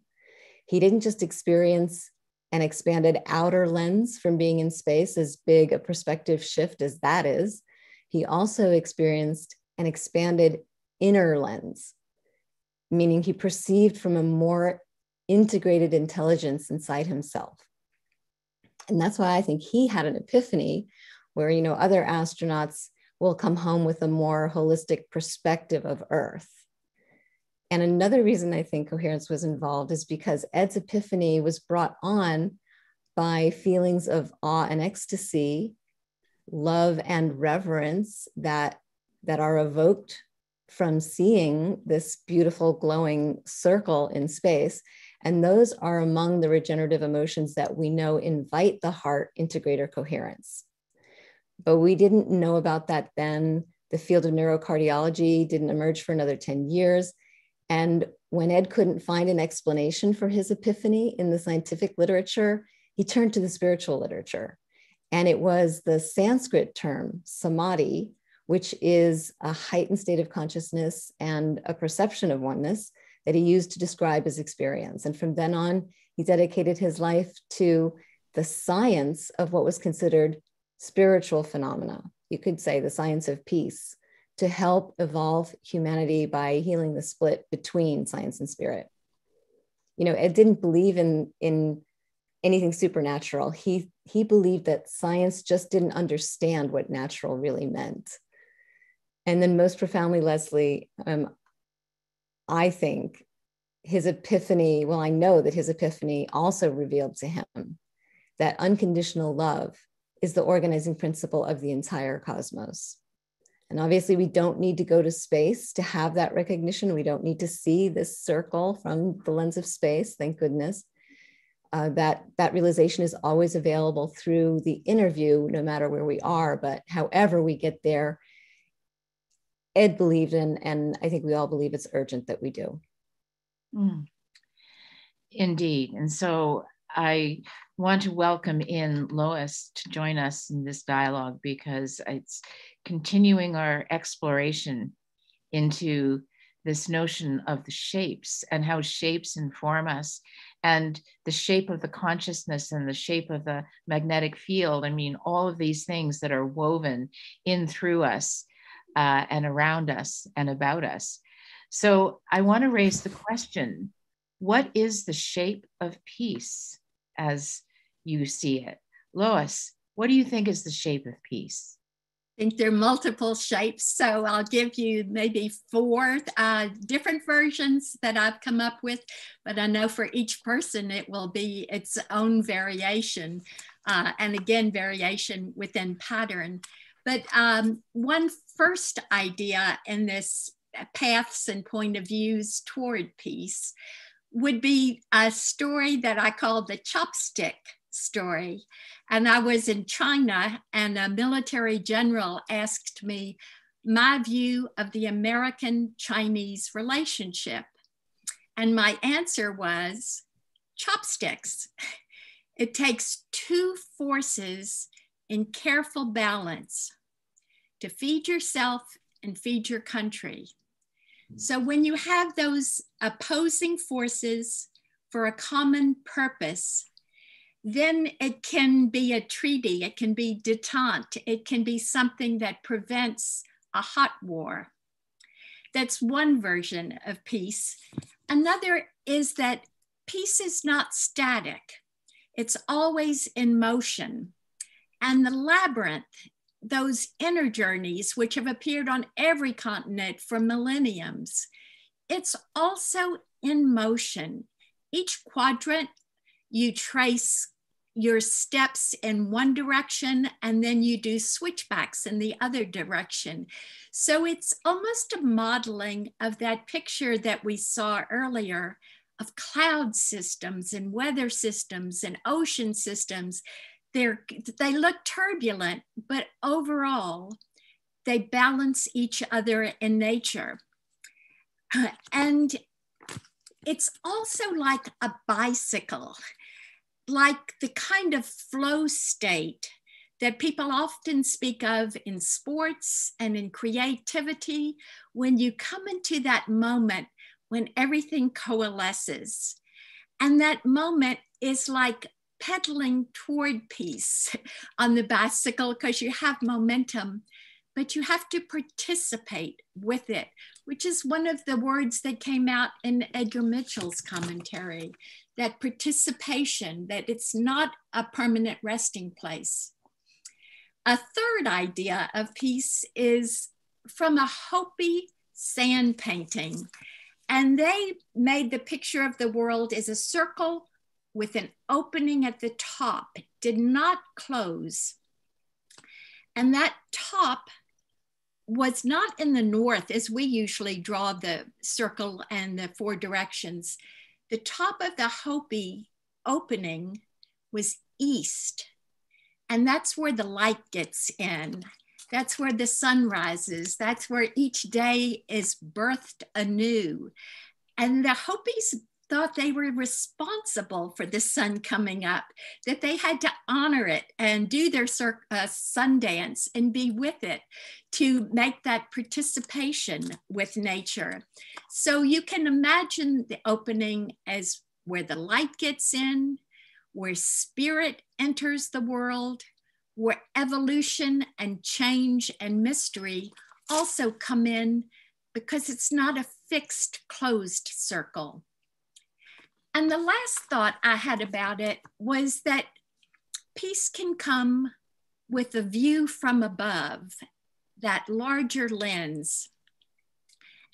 He didn't just experience an expanded outer lens from being in space, as big a perspective shift as that is. He also experienced an expanded inner lens, meaning he perceived from a more integrated intelligence inside himself. And that's why I think he had an epiphany where, you know, other astronauts will come home with a more holistic perspective of Earth. And another reason I think coherence was involved is because Ed's epiphany was brought on by feelings of awe and ecstasy, love and reverence that, that are evoked from seeing this beautiful glowing circle in space. And those are among the regenerative emotions that we know invite the heart into greater coherence. But we didn't know about that then. The field of neurocardiology didn't emerge for another 10 years. And when Ed couldn't find an explanation for his epiphany in the scientific literature, he turned to the spiritual literature. And it was the Sanskrit term, samadhi, which is a heightened state of consciousness and a perception of oneness that he used to describe his experience. And from then on, he dedicated his life to the science of what was considered spiritual phenomena. You could say the science of peace to help evolve humanity by healing the split between science and spirit. You know, Ed didn't believe in, in anything supernatural. He, he believed that science just didn't understand what natural really meant. And then, most profoundly, Lesley, um, I think his epiphany, well, I know that his epiphany also revealed to him that unconditional love is the organizing principle of the entire cosmos. And obviously, we don't need to go to space to have that recognition. We don't need to see this circle from the lens of space, thank goodness. Uh, that, that realization is always available through the interview, no matter where we are. But however we get there, Ed believed in, and I think we all believe it's urgent that we do. Mm. Indeed. And so I want to welcome in Lois to join us in this dialogue because it's continuing our exploration into this notion of the shapes and how shapes inform us and the shape of the consciousness and the shape of the magnetic field. I mean, all of these things that are woven in through us uh, and around us and about us. So I want to raise the question what is the shape of peace as you see it? Lois, what do you think is the shape of peace? I think there are multiple shapes, so I'll give you maybe four uh, different versions that I've come up with, but I know for each person it will be its own variation, uh, and again, variation within pattern. But um, one first idea in this paths and point of views toward peace would be a story that I call the chopstick story. And I was in China, and a military general asked me my view of the American Chinese relationship. And my answer was chopsticks. It takes two forces in careful balance to feed yourself and feed your country. So when you have those opposing forces for a common purpose, then it can be a treaty, it can be detente, it can be something that prevents a hot war. That's one version of peace. Another is that peace is not static, it's always in motion. And the labyrinth those inner journeys, which have appeared on every continent for millenniums, it's also in motion. Each quadrant, you trace your steps in one direction and then you do switchbacks in the other direction. So it's almost a modeling of that picture that we saw earlier of cloud systems and weather systems and ocean systems they're, they look turbulent, but overall, they balance each other in nature. And it's also like a bicycle, like the kind of flow state that people often speak of in sports and in creativity when you come into that moment when everything coalesces. And that moment is like pedaling toward peace on the bicycle because you have momentum, but you have to participate with it, which is one of the words that came out in Edgar Mitchell's commentary that participation, that it's not a permanent resting place. A third idea of peace is from a Hopi sand painting. And they made the picture of the world as a circle with an opening at the top, did not close. And that top was not in the north as we usually draw the circle and the four directions. The top of the Hopi opening was east. And that's where the light gets in. That's where the sun rises. That's where each day is birthed anew. And the Hopis thought they were responsible for the sun coming up, that they had to honor it and do their uh, sun dance and be with it to make that participation with nature. So you can imagine the opening as where the light gets in, where spirit enters the world, where evolution and change and mystery also come in because it's not a fixed closed circle. And the last thought I had about it was that peace can come with a view from above, that larger lens.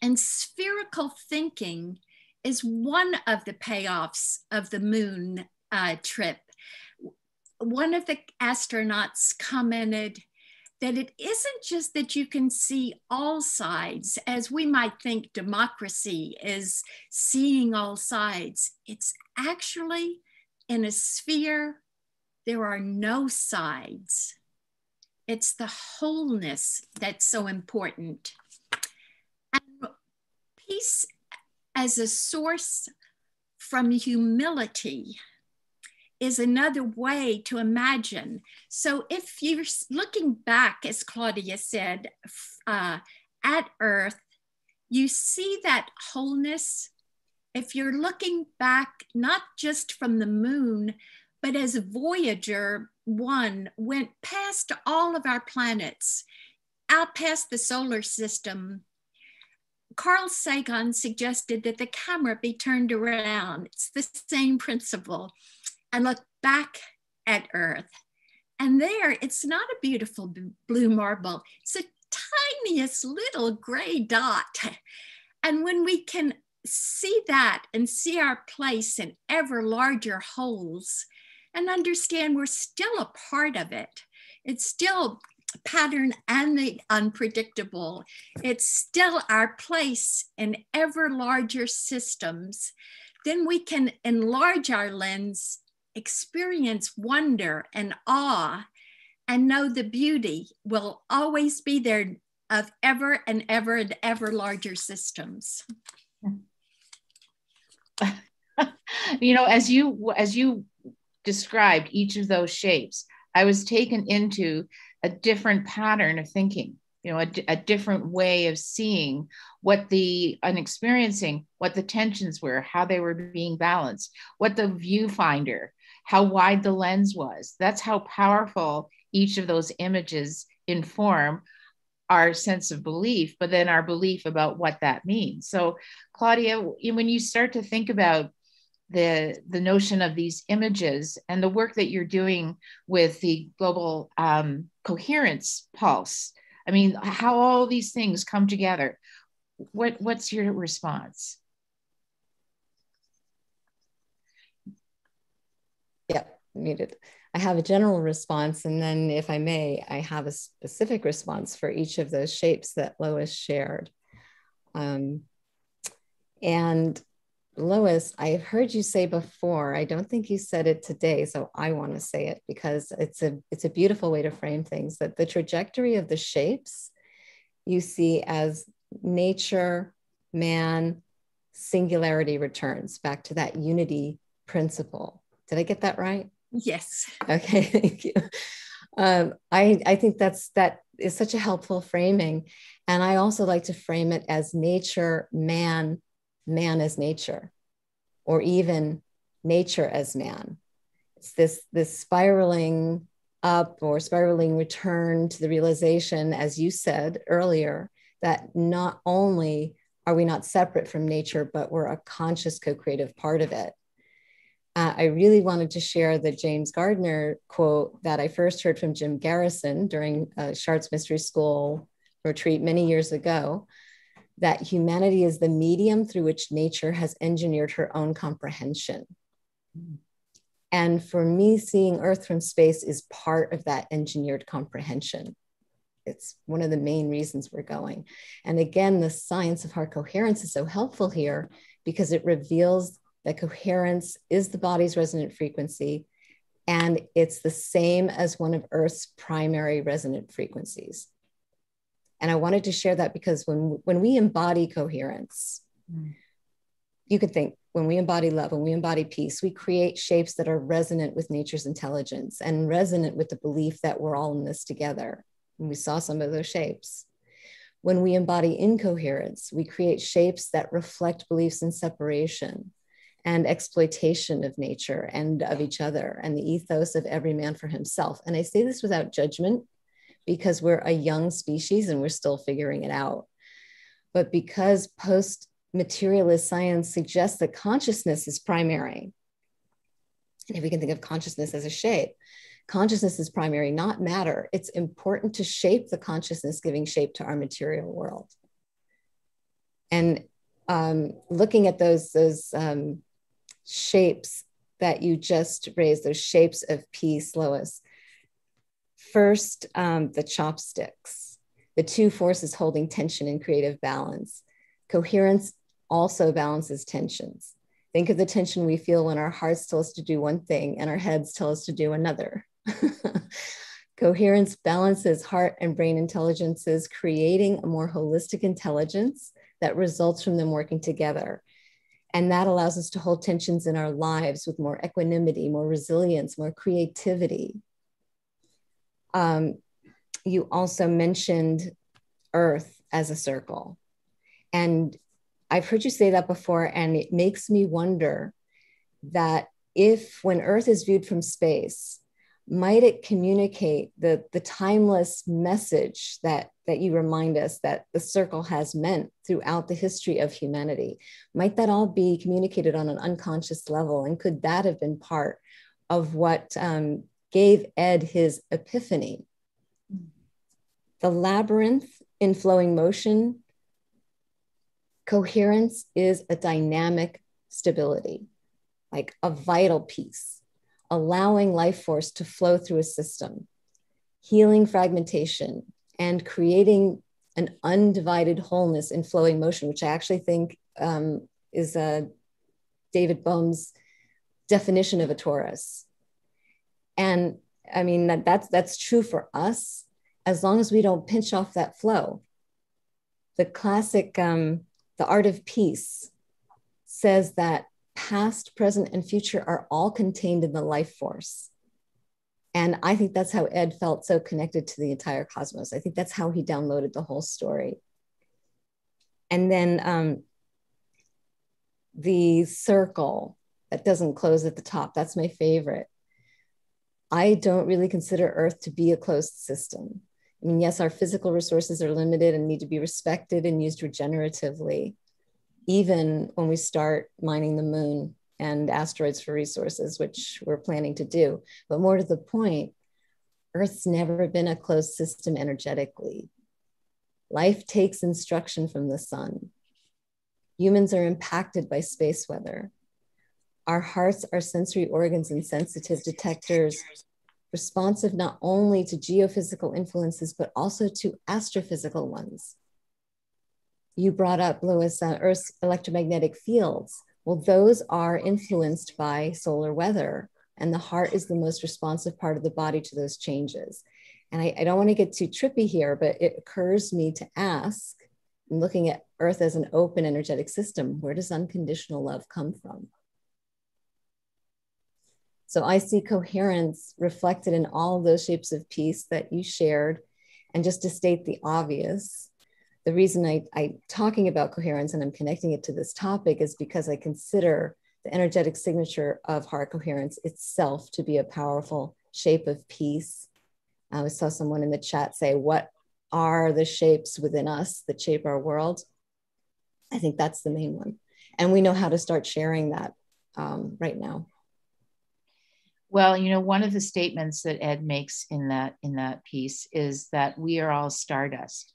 And spherical thinking is one of the payoffs of the moon uh, trip. One of the astronauts commented that it isn't just that you can see all sides, as we might think democracy is seeing all sides. It's actually in a sphere, there are no sides. It's the wholeness that's so important. And peace as a source from humility is another way to imagine. So if you're looking back, as Claudia said, uh, at Earth, you see that wholeness. If you're looking back, not just from the moon, but as Voyager 1 went past all of our planets, out past the solar system, Carl Sagan suggested that the camera be turned around. It's the same principle and look back at Earth. And there, it's not a beautiful blue marble, it's a tiniest little gray dot. And when we can see that and see our place in ever larger wholes and understand we're still a part of it, it's still pattern and the unpredictable. It's still our place in ever larger systems. Then we can enlarge our lens experience wonder and awe and know the beauty will always be there of ever and ever and ever larger systems. You know as you as you described each of those shapes i was taken into a different pattern of thinking you know a, a different way of seeing what the and experiencing what the tensions were how they were being balanced what the viewfinder how wide the lens was. That's how powerful each of those images inform our sense of belief, but then our belief about what that means. So, Claudia, when you start to think about the the notion of these images and the work that you're doing with the global um, coherence pulse, I mean, how all these things come together. What what's your response? Yeah, muted. I have a general response, and then, if I may, I have a specific response for each of those shapes that Lois shared. Um, and Lois, I've heard you say before. I don't think you said it today, so I want to say it because it's a it's a beautiful way to frame things. That the trajectory of the shapes you see as nature, man, singularity returns back to that unity principle did I get that right? Yes. Okay, thank you. Um, I, I think that's that is such a helpful framing. And I also like to frame it as nature, man, man as nature, or even nature as man. It's this, this spiraling up or spiraling return to the realization, as you said earlier, that not only are we not separate from nature, but we're a conscious co creative part of it uh, I really wanted to share the James Gardner quote that I first heard from Jim Garrison during a Chartres Mystery School retreat many years ago that humanity is the medium through which nature has engineered her own comprehension. And for me, seeing Earth from space is part of that engineered comprehension. It's one of the main reasons we're going. And again, the science of heart coherence is so helpful here because it reveals that coherence is the body's resonant frequency, and it's the same as one of Earth's primary resonant frequencies. And I wanted to share that because when, when we embody coherence, mm. you could think when we embody love, when we embody peace, we create shapes that are resonant with nature's intelligence and resonant with the belief that we're all in this together. And we saw some of those shapes. When we embody incoherence, we create shapes that reflect beliefs in separation and exploitation of nature and of each other and the ethos of every man for himself. And I say this without judgment because we're a young species and we're still figuring it out. But because post materialist science suggests that consciousness is primary, and if we can think of consciousness as a shape, consciousness is primary, not matter. It's important to shape the consciousness giving shape to our material world. And um, looking at those, those um, shapes that you just raised, those shapes of peace, Lois. First, um, the chopsticks, the two forces holding tension and creative balance. Coherence also balances tensions. Think of the tension we feel when our hearts tell us to do one thing and our heads tell us to do another. Coherence balances heart and brain intelligences, creating a more holistic intelligence that results from them working together. And that allows us to hold tensions in our lives with more equanimity, more resilience, more creativity. Um, you also mentioned Earth as a circle. And I've heard you say that before, and it makes me wonder that if, when Earth is viewed from space, might it communicate the, the timeless message that, that you remind us that the circle has meant throughout the history of humanity? Might that all be communicated on an unconscious level? And could that have been part of what um, gave Ed his epiphany? The labyrinth in flowing motion, coherence is a dynamic stability, like a vital piece allowing life force to flow through a system, healing fragmentation, and creating an undivided wholeness in flowing motion, which I actually think um, is uh, David Bohm's definition of a torus. And I mean that that's that's true for us as long as we don't pinch off that flow. The classic, um, the art of peace, says that past, present, and future are all contained in the life force. And I think that's how Ed felt so connected to the entire cosmos. I think that's how he downloaded the whole story. And then um, the circle that doesn't close at the top, that's my favorite. I don't really consider Earth to be a closed system. I mean, yes, our physical resources are limited and need to be respected and used regeneratively even when we start mining the moon and asteroids for resources, which we're planning to do. But more to the point, Earth's never been a closed system energetically. Life takes instruction from the sun. Humans are impacted by space weather. Our hearts are sensory organs and sensitive detectors, responsive not only to geophysical influences, but also to astrophysical ones you brought up, Lois, uh, Earth's electromagnetic fields. Well, those are influenced by solar weather, and the heart is the most responsive part of the body to those changes. And I, I don't want to get too trippy here, but it occurs me to ask, I'm looking at Earth as an open energetic system, where does unconditional love come from? So I see coherence reflected in all those shapes of peace that you shared. And just to state the obvious, the reason I, I'm talking about coherence and I'm connecting it to this topic is because I consider the energetic signature of heart coherence itself to be a powerful shape of peace. I saw someone in the chat say, What are the shapes within us that shape our world? I think that's the main one. And we know how to start sharing that um, right now. Well, you know, one of the statements that Ed makes in that in that piece is that we are all stardust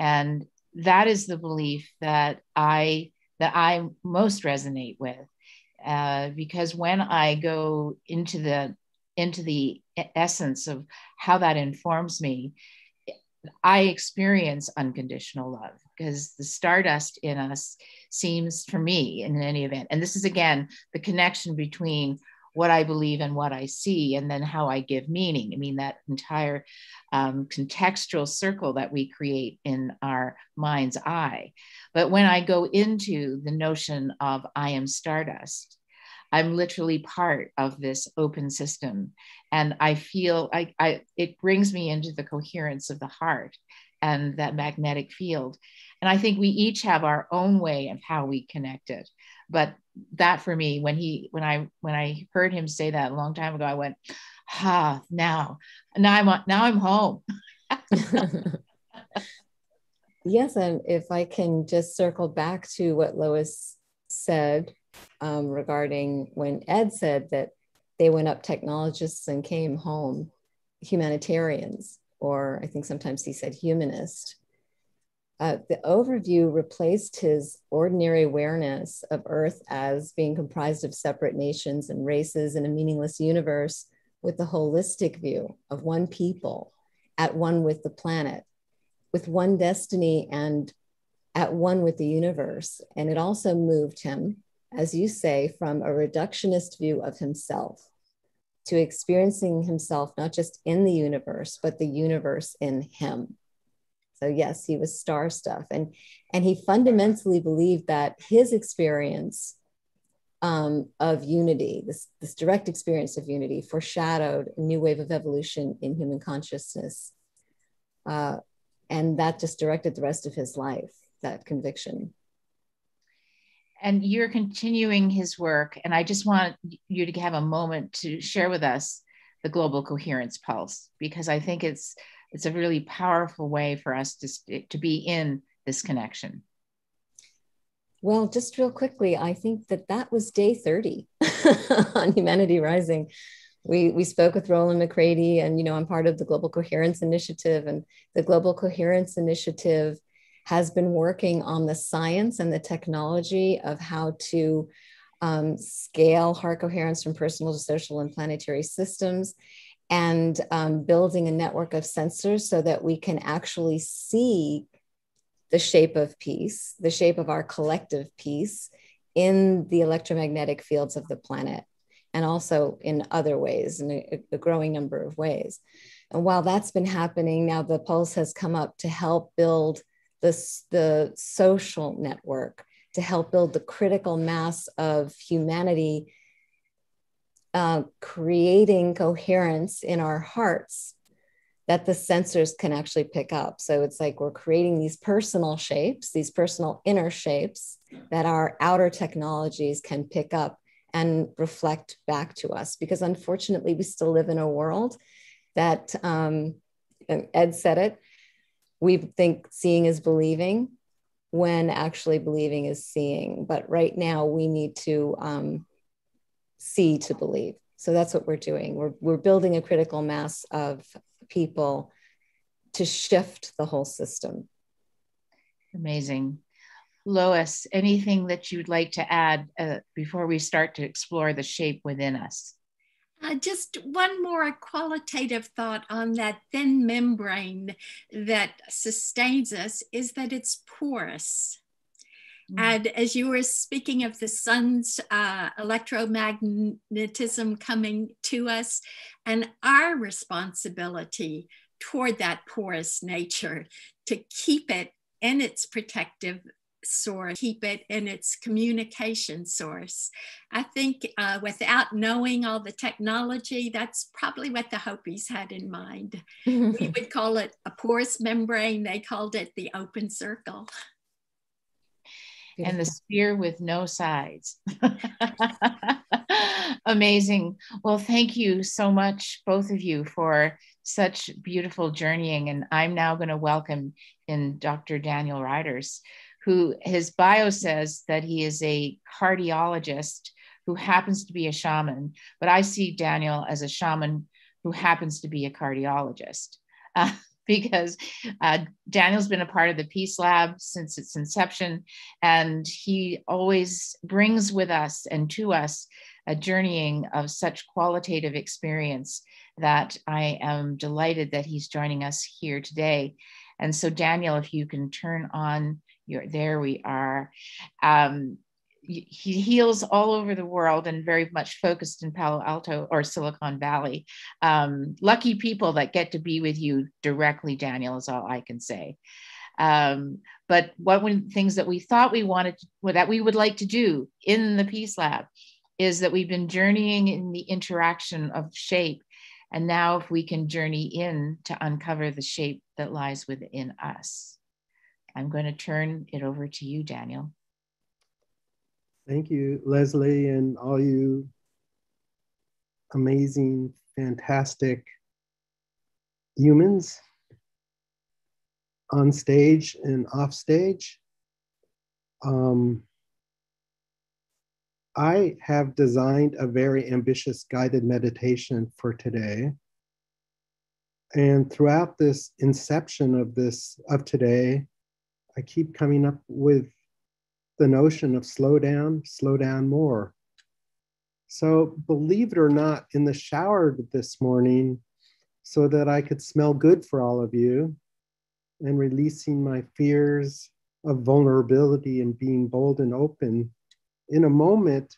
and that is the belief that i that i most resonate with uh, because when i go into the into the essence of how that informs me i experience unconditional love because the stardust in us seems for me in any event and this is again the connection between what I believe and what I see, and then how I give meaning. I mean, that entire um, contextual circle that we create in our mind's eye. But when I go into the notion of I am stardust, I'm literally part of this open system. And I feel I, I it brings me into the coherence of the heart and that magnetic field. And I think we each have our own way of how we connect it. But that for me, when he when I when I heard him say that a long time ago, I went, ah, now, now I'm now I'm home. yes, and if I can just circle back to what Lois said um, regarding when Ed said that they went up technologists and came home humanitarians, or I think sometimes he said humanist. Uh, the overview replaced his ordinary awareness of Earth as being comprised of separate nations and races in a meaningless universe with the holistic view of one people at one with the planet, with one destiny and at one with the universe. And it also moved him as you say, from a reductionist view of himself to experiencing himself not just in the universe, but the universe in him. So yes, he was star stuff, and and he fundamentally believed that his experience um, of unity, this this direct experience of unity, foreshadowed a new wave of evolution in human consciousness, uh, and that just directed the rest of his life. That conviction and you're continuing his work. And I just want you to have a moment to share with us the global coherence pulse because I think it's it's a really powerful way for us to to be in this connection. Well, just real quickly, I think that that was day 30 on Humanity Rising. We, we spoke with Rollin McCraty, and you know I'm part of the Global Coherence Initiative, and the Global Coherence Initiative has been working on the science and the technology of how to um, scale heart coherence from personal to social and planetary systems and um, building a network of sensors so that we can actually see the shape of peace, the shape of our collective peace in the electromagnetic fields of the planet, and also in other ways, in a, a growing number of ways. And while that's been happening, now the Pulse has come up to help build the, the social network to help build the critical mass of humanity, uh, creating coherence in our hearts that the sensors can actually pick up. So it's like we're creating these personal shapes, these personal inner shapes that our outer technologies can pick up and reflect back to us. Because unfortunately, we still live in a world that, um, Ed said it, we think seeing is believing when actually believing is seeing. But right now, we need to um, see to believe. So that's what we're doing. We're, we're building a critical mass of people to shift the whole system. Amazing. Lois, anything that you'd like to add uh, before we start to explore the shape within us? Uh, just one more qualitative thought on that thin membrane that sustains us is that it's porous. Mm. And as you were speaking of the sun's uh, electromagnetism coming to us, and our responsibility toward that porous nature to keep it in its protective source, keep it in its communication source. I think uh, without knowing all the technology, that's probably what the Hopis had in mind. we would call it a porous membrane, they called it the open circle. And the sphere with no sides. Amazing. Well, thank you so much, both of you, for such beautiful journeying. And I'm now going to welcome in Dr. Daniel Riders who his bio says that he is a cardiologist who happens to be a shaman, but I see Daniel as a shaman who happens to be a cardiologist. Uh, because uh, Daniel's been a part of the Peace Lab since its inception, and he always brings with us and to us a journeying of such qualitative experience that I am delighted that he's joining us here today. And so, Daniel, if you can turn on you're, there we are. Um, he heals all over the world and very much focused in Palo Alto or Silicon Valley. Um, lucky people that get to be with you directly, Daniel, is all I can say. Um, but one things that we thought we wanted to, that we would like to do in the Peace Lab is that we've been journeying in the interaction of shape. And now, if we can journey in to uncover the shape that lies within us, I'm going to turn it over to you, Daniel. Thank you, Lesley, and all you amazing, fantastic humans on stage and off stage. Um, I have designed a very ambitious guided meditation for today. And throughout this inception of this, of today, I keep coming up with the notion of slow down, slow down more. So, believe it or not, in the shower this morning, so that I could smell good for all of you and releasing my fears of vulnerability and being bold and open, in a moment,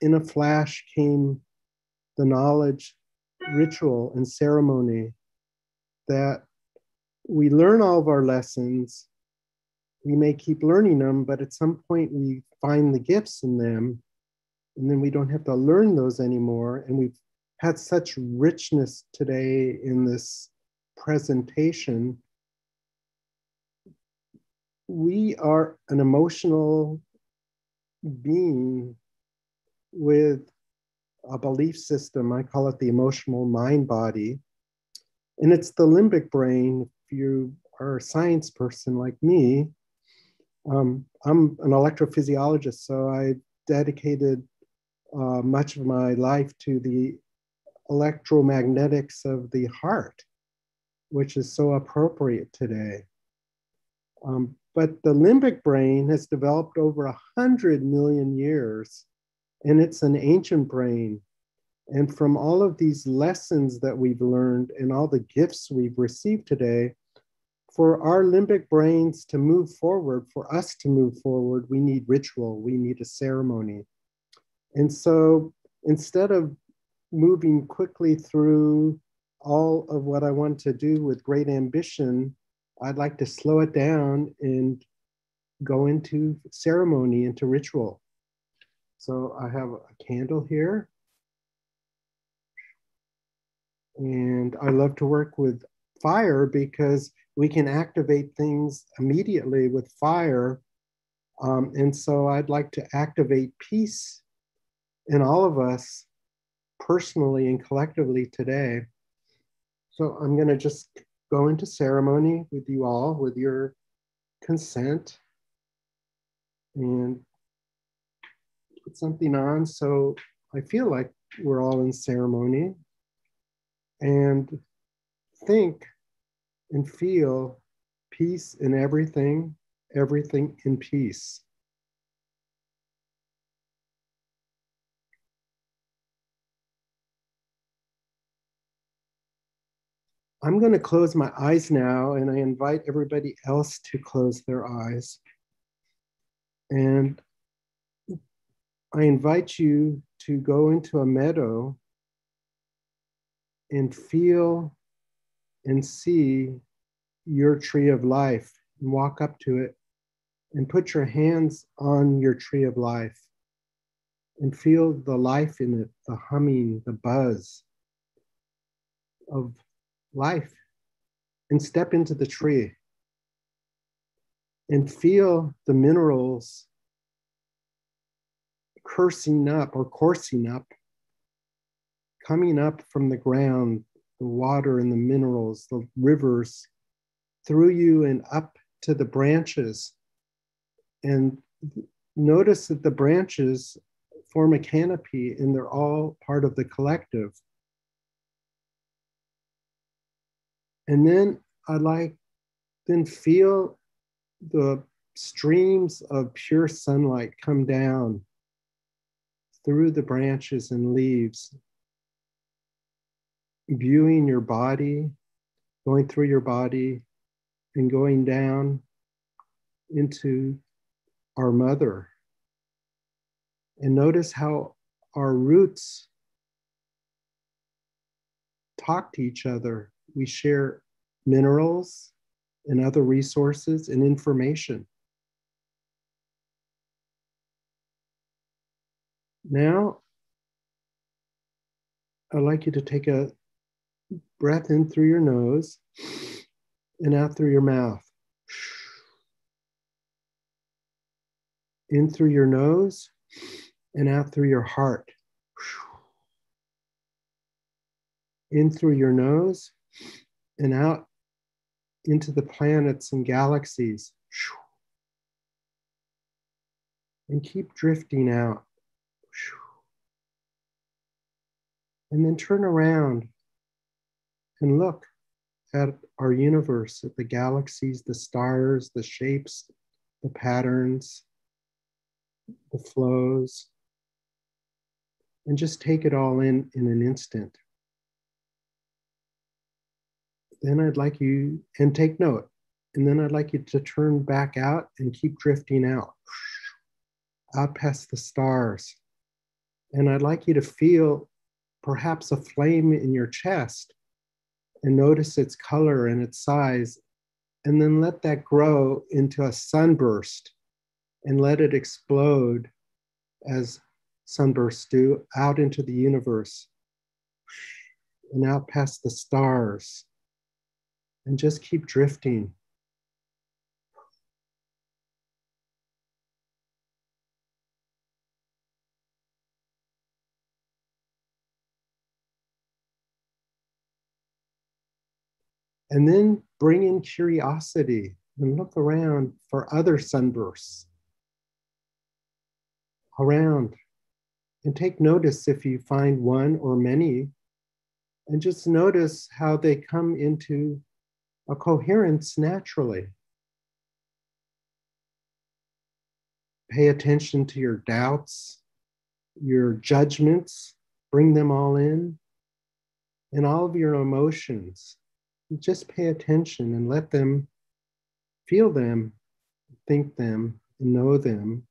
in a flash, came the knowledge, ritual, and ceremony that we learn all of our lessons we may keep learning them, but at some point we find the gifts in them, and then we don't have to learn those anymore. And we've had such richness today in this presentation. We are an emotional being with a belief system. I call it the emotional mind body. And it's the limbic brain. If you are a science person like me, um, I'm an electrophysiologist, so I dedicated uh, much of my life to the electromagnetics of the heart, which is so appropriate today. Um, but the limbic brain has developed over a hundred million years, and it's an ancient brain. And from all of these lessons that we've learned and all the gifts we've received today, for our limbic brains to move forward, for us to move forward, we need ritual, we need a ceremony. And so instead of moving quickly through all of what I want to do with great ambition, I'd like to slow it down and go into ceremony, into ritual. So I have a candle here. And I love to work with fire because we can activate things immediately with fire. Um, and so I'd like to activate peace in all of us personally and collectively today. So I'm going to just go into ceremony with you all with your consent and put something on so I feel like we're all in ceremony and think and feel peace in everything, everything in peace. I'm going to close my eyes now, and I invite everybody else to close their eyes. And I invite you to go into a meadow and feel and see your tree of life and walk up to it and put your hands on your tree of life and feel the life in it, the humming, the buzz of life, and step into the tree and feel the minerals cursing up or coursing up, coming up from the ground the water and the minerals, the rivers through you and up to the branches. And notice that the branches form a canopy and they're all part of the collective. And then I like, then feel the streams of pure sunlight come down through the branches and leaves viewing your body, going through your body, and going down into our mother, And notice how our roots talk to each other. We share minerals and other resources and information. Now, I'd like you to take a breath in through your nose and out through your mouth. In through your nose and out through your heart. In through your nose and out into the planets and galaxies. And keep drifting out. And then turn around and look at our universe, at the galaxies, the stars, the shapes, the patterns, the flows, and just take it all in in an instant. Then I'd like you, and take note, and then I'd like you to turn back out and keep drifting out, out past the stars. And I'd like you to feel perhaps a flame in your chest and notice its color and its size, and then let that grow into a sunburst and let it explode as sunbursts do out into the universe and out past the stars and just keep drifting. And then bring in curiosity and look around for other sunbursts around and take notice if you find one or many and just notice how they come into a coherence naturally. Pay attention to your doubts, your judgments, bring them all in, and all of your emotions just pay attention and let them feel them, think them, know them,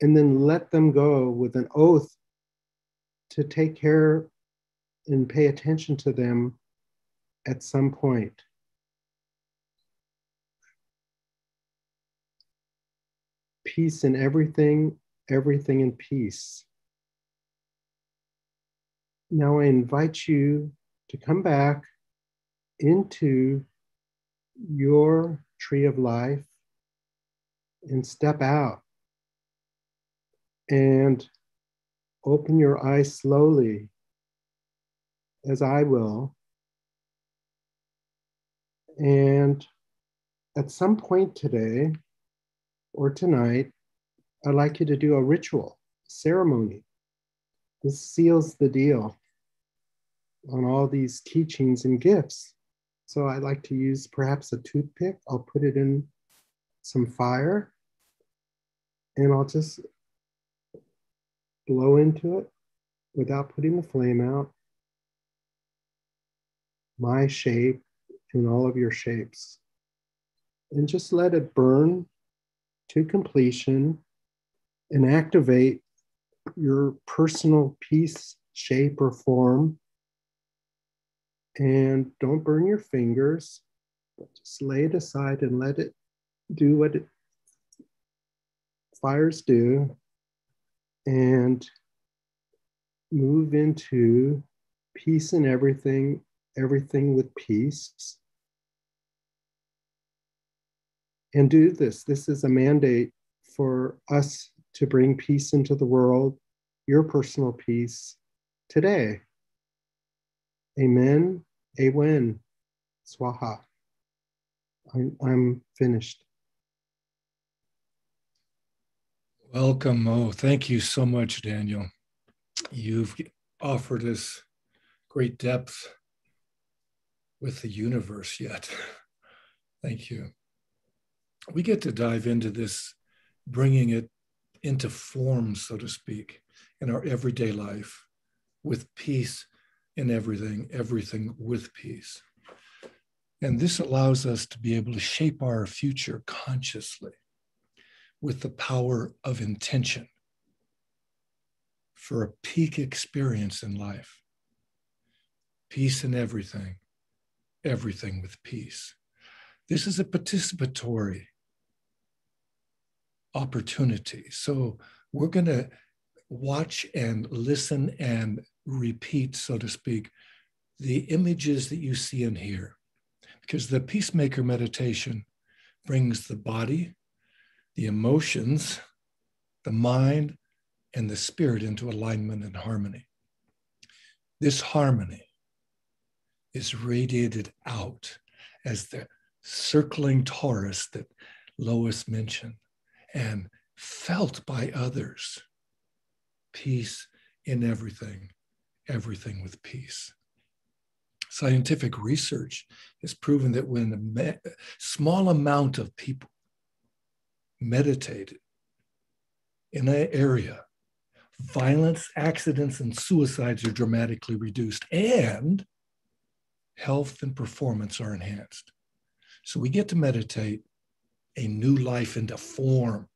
and then let them go with an oath to take care and pay attention to them at some point. Peace in everything, everything in peace. Now I invite you to come back into your tree of life and step out and open your eyes slowly as I will. And at some point today or tonight, I'd like you to do a ritual ceremony. This seals the deal on all these teachings and gifts. So I like to use perhaps a toothpick. I'll put it in some fire and I'll just blow into it without putting the flame out. My shape and all of your shapes. And just let it burn to completion and activate your personal peace, shape, or form and don't burn your fingers, but just lay it aside and let it do what it, fires do and move into peace in everything, everything with peace. And do this. This is a mandate for us to bring peace into the world, your personal peace today. Amen. Awen. Swaha. I'm, I'm finished. Welcome. Oh, thank you so much, Daniel. You've offered us great depth with the universe yet. Thank you. We get to dive into this, bringing it into form, so to speak, in our everyday life with peace in everything, everything with peace. And this allows us to be able to shape our future consciously with the power of intention, for a peak experience in life. Peace in everything, everything with peace. This is a participatory opportunity. So we're going to watch and listen and repeat, so to speak, the images that you see in here. Because the peacemaker meditation brings the body, the emotions, the mind, and the spirit into alignment and harmony. This harmony is radiated out as the circling torus that Lois mentioned and felt by others. Peace in everything, everything with peace. Scientific research has proven that when a small amount of people meditate in an area, violence, accidents, and suicides are dramatically reduced, and health and performance are enhanced. So we get to meditate a new life into form,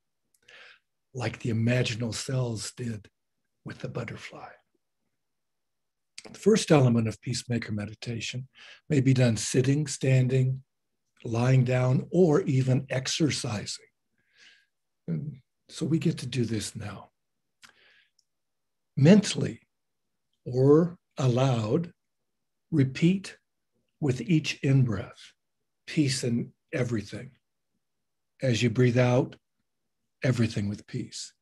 like the imaginal cells did with the butterfly. The first element of peacemaker meditation may be done sitting, standing, lying down, or even exercising. And so we get to do this now. Mentally or aloud, repeat with each in breath peace in everything. As you breathe out, everything with peace.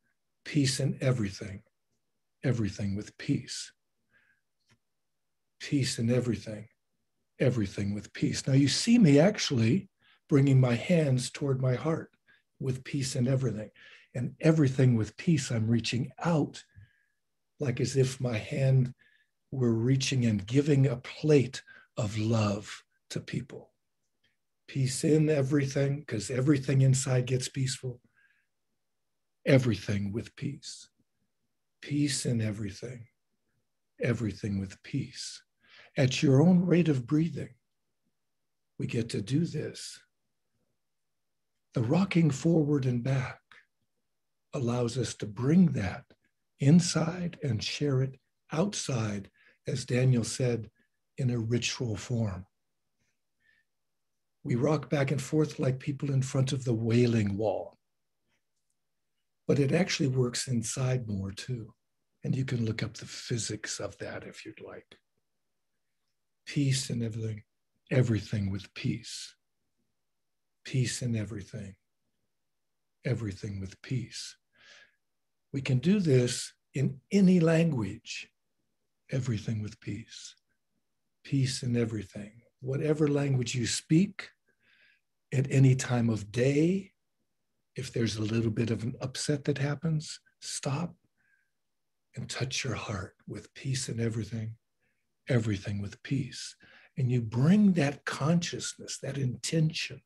Peace in everything, everything with peace. Peace in everything, everything with peace. Now you see me actually bringing my hands toward my heart with peace in everything. And everything with peace, I'm reaching out like as if my hand were reaching and giving a plate of love to people. Peace in everything, because everything inside gets peaceful. Everything with peace. Peace in everything. Everything with peace. At your own rate of breathing, we get to do this. The rocking forward and back allows us to bring that inside and share it outside, as Daniel said, in a ritual form. We rock back and forth like people in front of the wailing wall. But it actually works inside more too. And you can look up the physics of that if you'd like. Peace in everything, everything with peace. Peace in everything, everything with peace. We can do this in any language, everything with peace. Peace in everything. Whatever language you speak at any time of day, if there's a little bit of an upset that happens, stop and touch your heart with peace in everything, everything with peace. And you bring that consciousness, that intention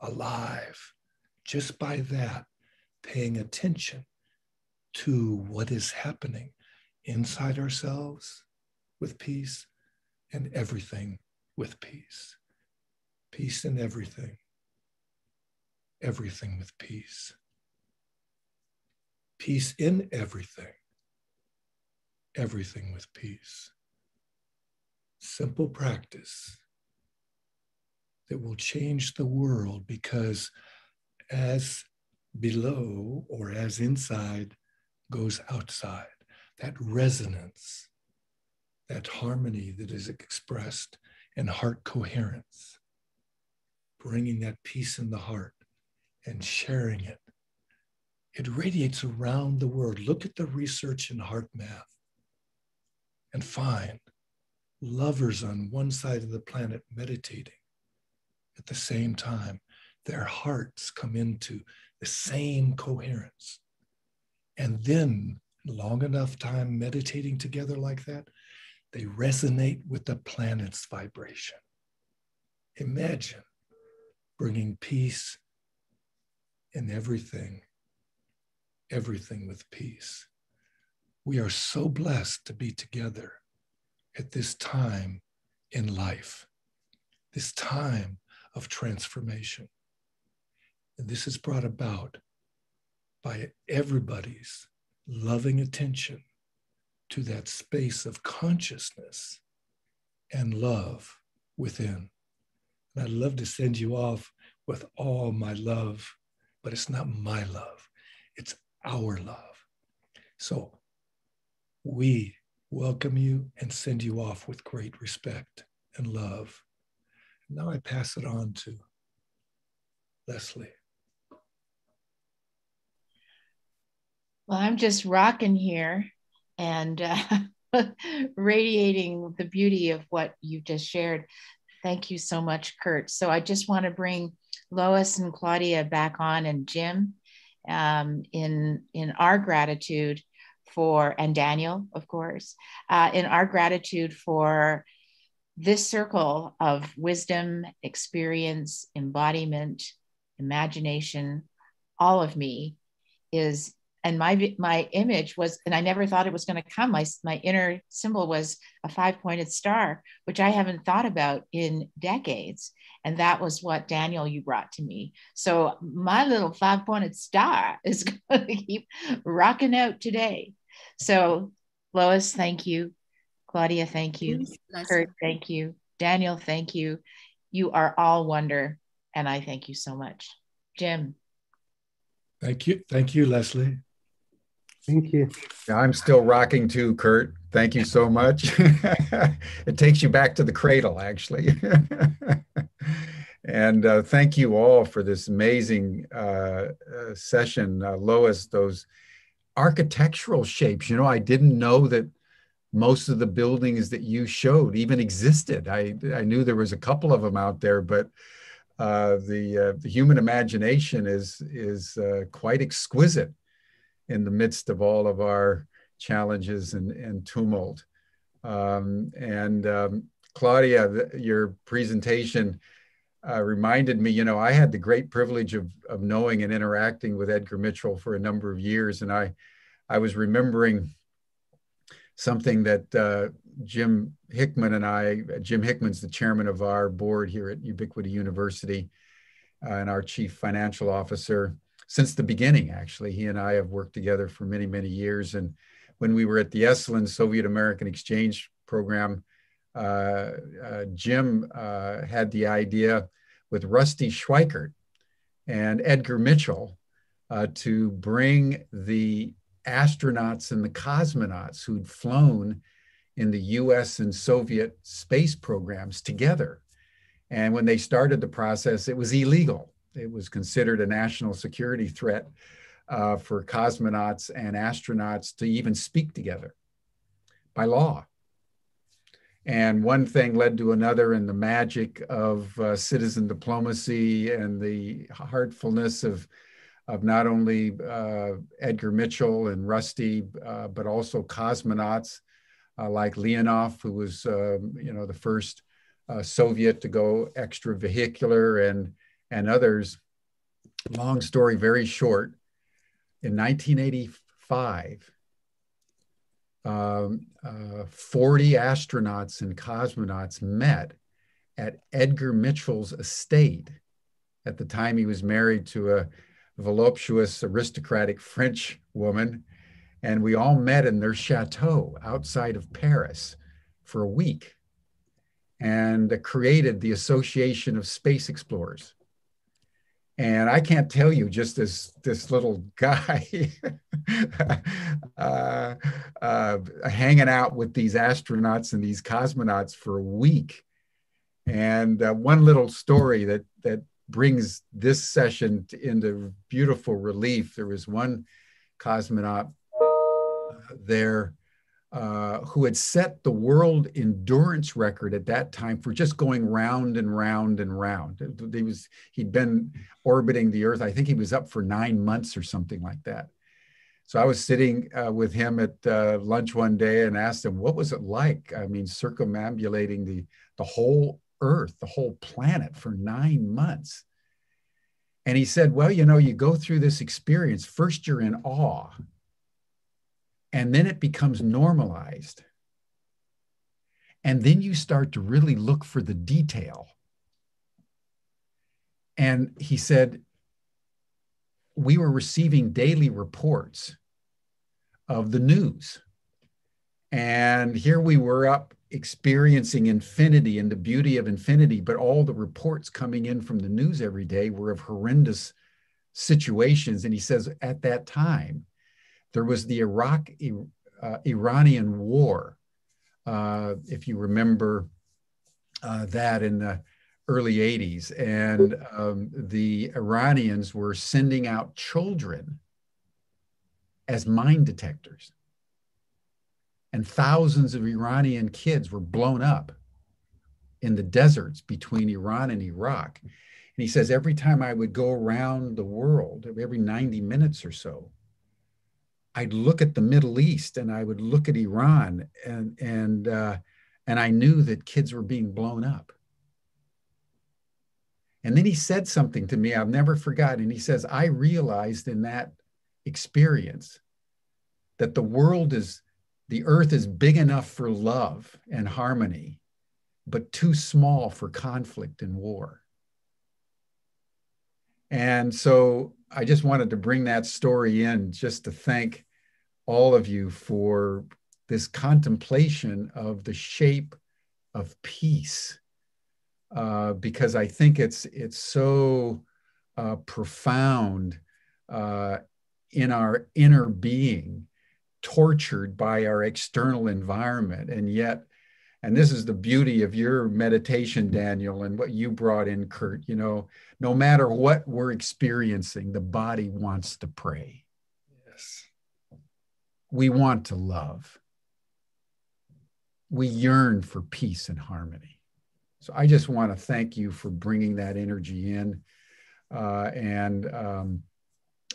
alive just by that, paying attention to what is happening inside ourselves with peace and everything with peace. Peace in everything, everything with peace. Peace in everything, everything with peace. Simple practice that will change the world because as below or as inside goes outside, that resonance, that harmony that is expressed in heart coherence, bringing that peace in the heart and sharing it. It radiates around the world. Look at the research in HeartMath and find lovers on one side of the planet meditating at the same time. Their hearts come into the same coherence. And then, long enough time meditating together like that, they resonate with the planet's vibration. Imagine bringing peace in everything, everything with peace. We are so blessed to be together at this time in life, this time of transformation. And this is brought about by everybody's loving attention to that space of consciousness and love within. And I'd love to send you off with all my love, but it's not my love, it's our love. So we welcome you and send you off with great respect and love. Now I pass it on to Lesley. Well, I'm just rocking here and uh, radiating the beauty of what you've just shared. Thank you so much, Kurt. So I just want to bring Lois and Claudia back on and Jim um, in, in our gratitude for, and Daniel, of course, uh, in our gratitude for this circle of wisdom, experience, embodiment, imagination, all of me is and my my image was and i never thought it was going to come. My, my inner symbol was a five pointed star which i haven't thought about in decades. And that was what daniel you brought to me. So my little five pointed star is going to keep rocking out today so lois thank you claudia thank you kurt thank you daniel thank you you are all wonder and i thank you so much jim Thank you. Thank you, Lesley. Thank you. Yeah, I'm still rocking too, Kurt. Thank you so much. it takes you back to the cradle, actually. and uh, thank you all for this amazing uh, uh, session. Uh, Lois, those architectural shapes, you know, I didn't know that most of the buildings that you showed even existed. I, I knew there was a couple of them out there, but uh, the, uh, the human imagination is, is quite exquisite in the midst of all of our challenges and, and tumult. Um, and um, Claudia, your presentation uh, reminded me, you know, I had the great privilege of, of knowing and interacting with Edgar Mitchell for a number of years. And I, I was remembering something that uh, Jim Hickman and I, Jim Hickman's the chairman of our board here at Ubiquity University uh, and our chief financial officer since the beginning, actually. He and I have worked together for many, many years. And when we were at the Esalen Soviet American Exchange Program, Jim uh, had the idea with Rusty Schweickart and Edgar Mitchell uh, to bring the astronauts and the cosmonauts who'd flown in the US and Soviet space programs together. And when they started the process, it was illegal it was considered a national security threat uh, for cosmonauts and astronauts to even speak together by law. And one thing led to another, and the magic of uh, citizen diplomacy and the heartfulness of, of not only uh, Edgar Mitchell and Rusty, uh, but also cosmonauts uh, like Leonov, who was, um, you know, the first uh, Soviet to go extravehicular, and and others. Long story, very short. In 1985, um, uh, 40 astronauts and cosmonauts met at Edgar Mitchell's estate. At the time, he was married to a voluptuous, aristocratic French woman. And we all met in their chateau outside of Paris for a week and created the Association of Space Explorers. And I can't tell you, just as this little guy uh, uh, hanging out with these astronauts and these cosmonauts for a week. And uh, one little story that that brings this session into beautiful relief. There was one cosmonaut uh, there uh, who had set the world endurance record at that time for just going round and round and round. He was he'd been orbiting the Earth. I think he was up for nine months or something like that. So I was sitting uh, with him at uh, lunch one day and asked him, "What was it like? I mean, circumambulating the the whole Earth, the whole planet for nine months." And he said, "Well, you know, you go through this experience. First, you're in awe." And then it becomes normalized. And then you start to really look for the detail. And he said, we were receiving daily reports of the news. And here we were up experiencing infinity and the beauty of infinity, but all the reports coming in from the news every day were of horrendous situations. And he says at that time, there was the Iraq uh, Iranian war. Uh, if you remember uh, that in the early 80s, and um, the Iranians were sending out children as mine detectors and thousands of Iranian kids were blown up in the deserts between Iran and Iraq. And he says every time I would go around the world, every 90 minutes or so, I'd look at the Middle East and I would look at Iran and and uh, and I knew that kids were being blown up. And then he said something to me I've never forgotten. And he says, I realized in that experience that the world is the earth is big enough for love and harmony, but too small for conflict and war. And so I just wanted to bring that story in just to thank all of you for this contemplation of the shape of peace, uh, because I think it's it's so uh, profound uh, in our inner being tortured by our external environment. And yet, and this is the beauty of your meditation, Daniel, and what you brought in, Kurt, you know, no matter what we're experiencing, the body wants to pray. Yes. We want to love. We yearn for peace and harmony. So I just want to thank you for bringing that energy in. Uh, and um,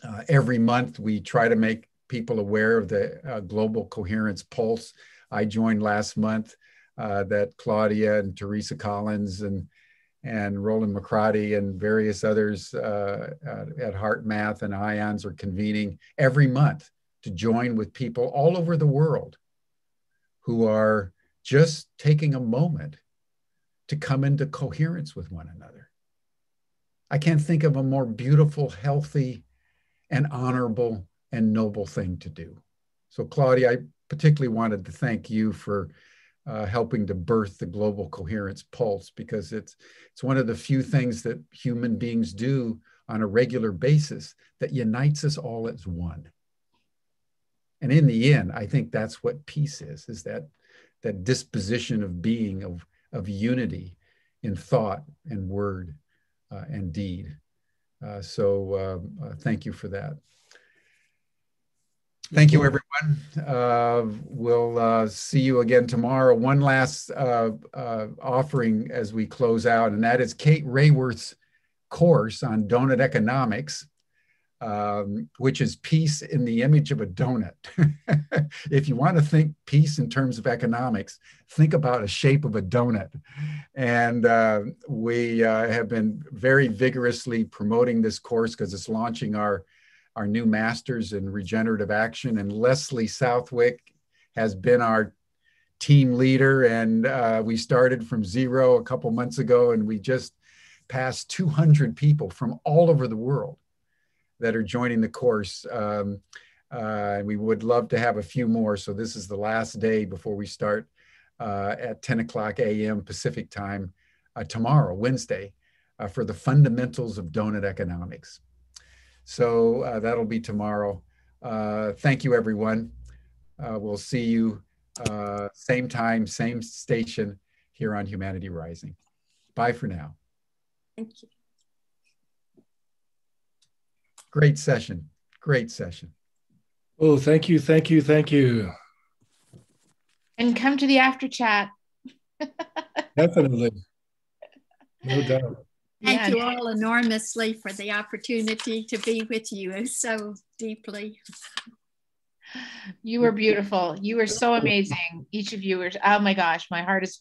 uh, every month we try to make people aware of the uh, Global Coherence Pulse. I joined last month uh, that Claudia and Teresa Collins and and Rollin McCraty and various others uh, at HeartMath and IONS are convening every month to join with people all over the world who are just taking a moment to come into coherence with one another. I can't think of a more beautiful, healthy, and honorable and noble thing to do. So, Claudia, I particularly wanted to thank you for uh, helping to birth the global coherence pulse because it's it's one of the few things that human beings do on a regular basis that unites us all as one. And in the end, I think that's what peace is: is that that disposition of being of of unity in thought and word uh, and deed. Uh, so, um, uh, thank you for that. Thank you, everyone. Uh, we'll uh, see you again tomorrow. One last uh, uh, offering as we close out, and that is Kate Raworth's course on donut economics, um, which is peace in the image of a donut. if you want to think peace in terms of economics, think about a shape of a donut. And uh, we uh, have been very vigorously promoting this course because it's launching our our new masters in regenerative action. And Lesley Southwick has been our team leader. And uh, we started from zero a couple months ago, and we just passed 200 people from all over the world that are joining the course. Um, uh, we would love to have a few more. So this is the last day before we start uh, at 10 o'clock a.m. Pacific time uh, tomorrow, Wednesday, uh, for the fundamentals of donut economics. So uh, that'll be tomorrow. Uh, thank you, everyone. Uh, we'll see you uh, same time, same station here on Humanity Rising. Bye for now. Thank you. Great session. Great session. Oh, thank you, thank you, thank you. And come to the after chat. Definitely. No doubt. Thank yeah. you all enormously for the opportunity to be with you so deeply. You were beautiful. You were so amazing. Each of you were, oh my gosh, my heart is full.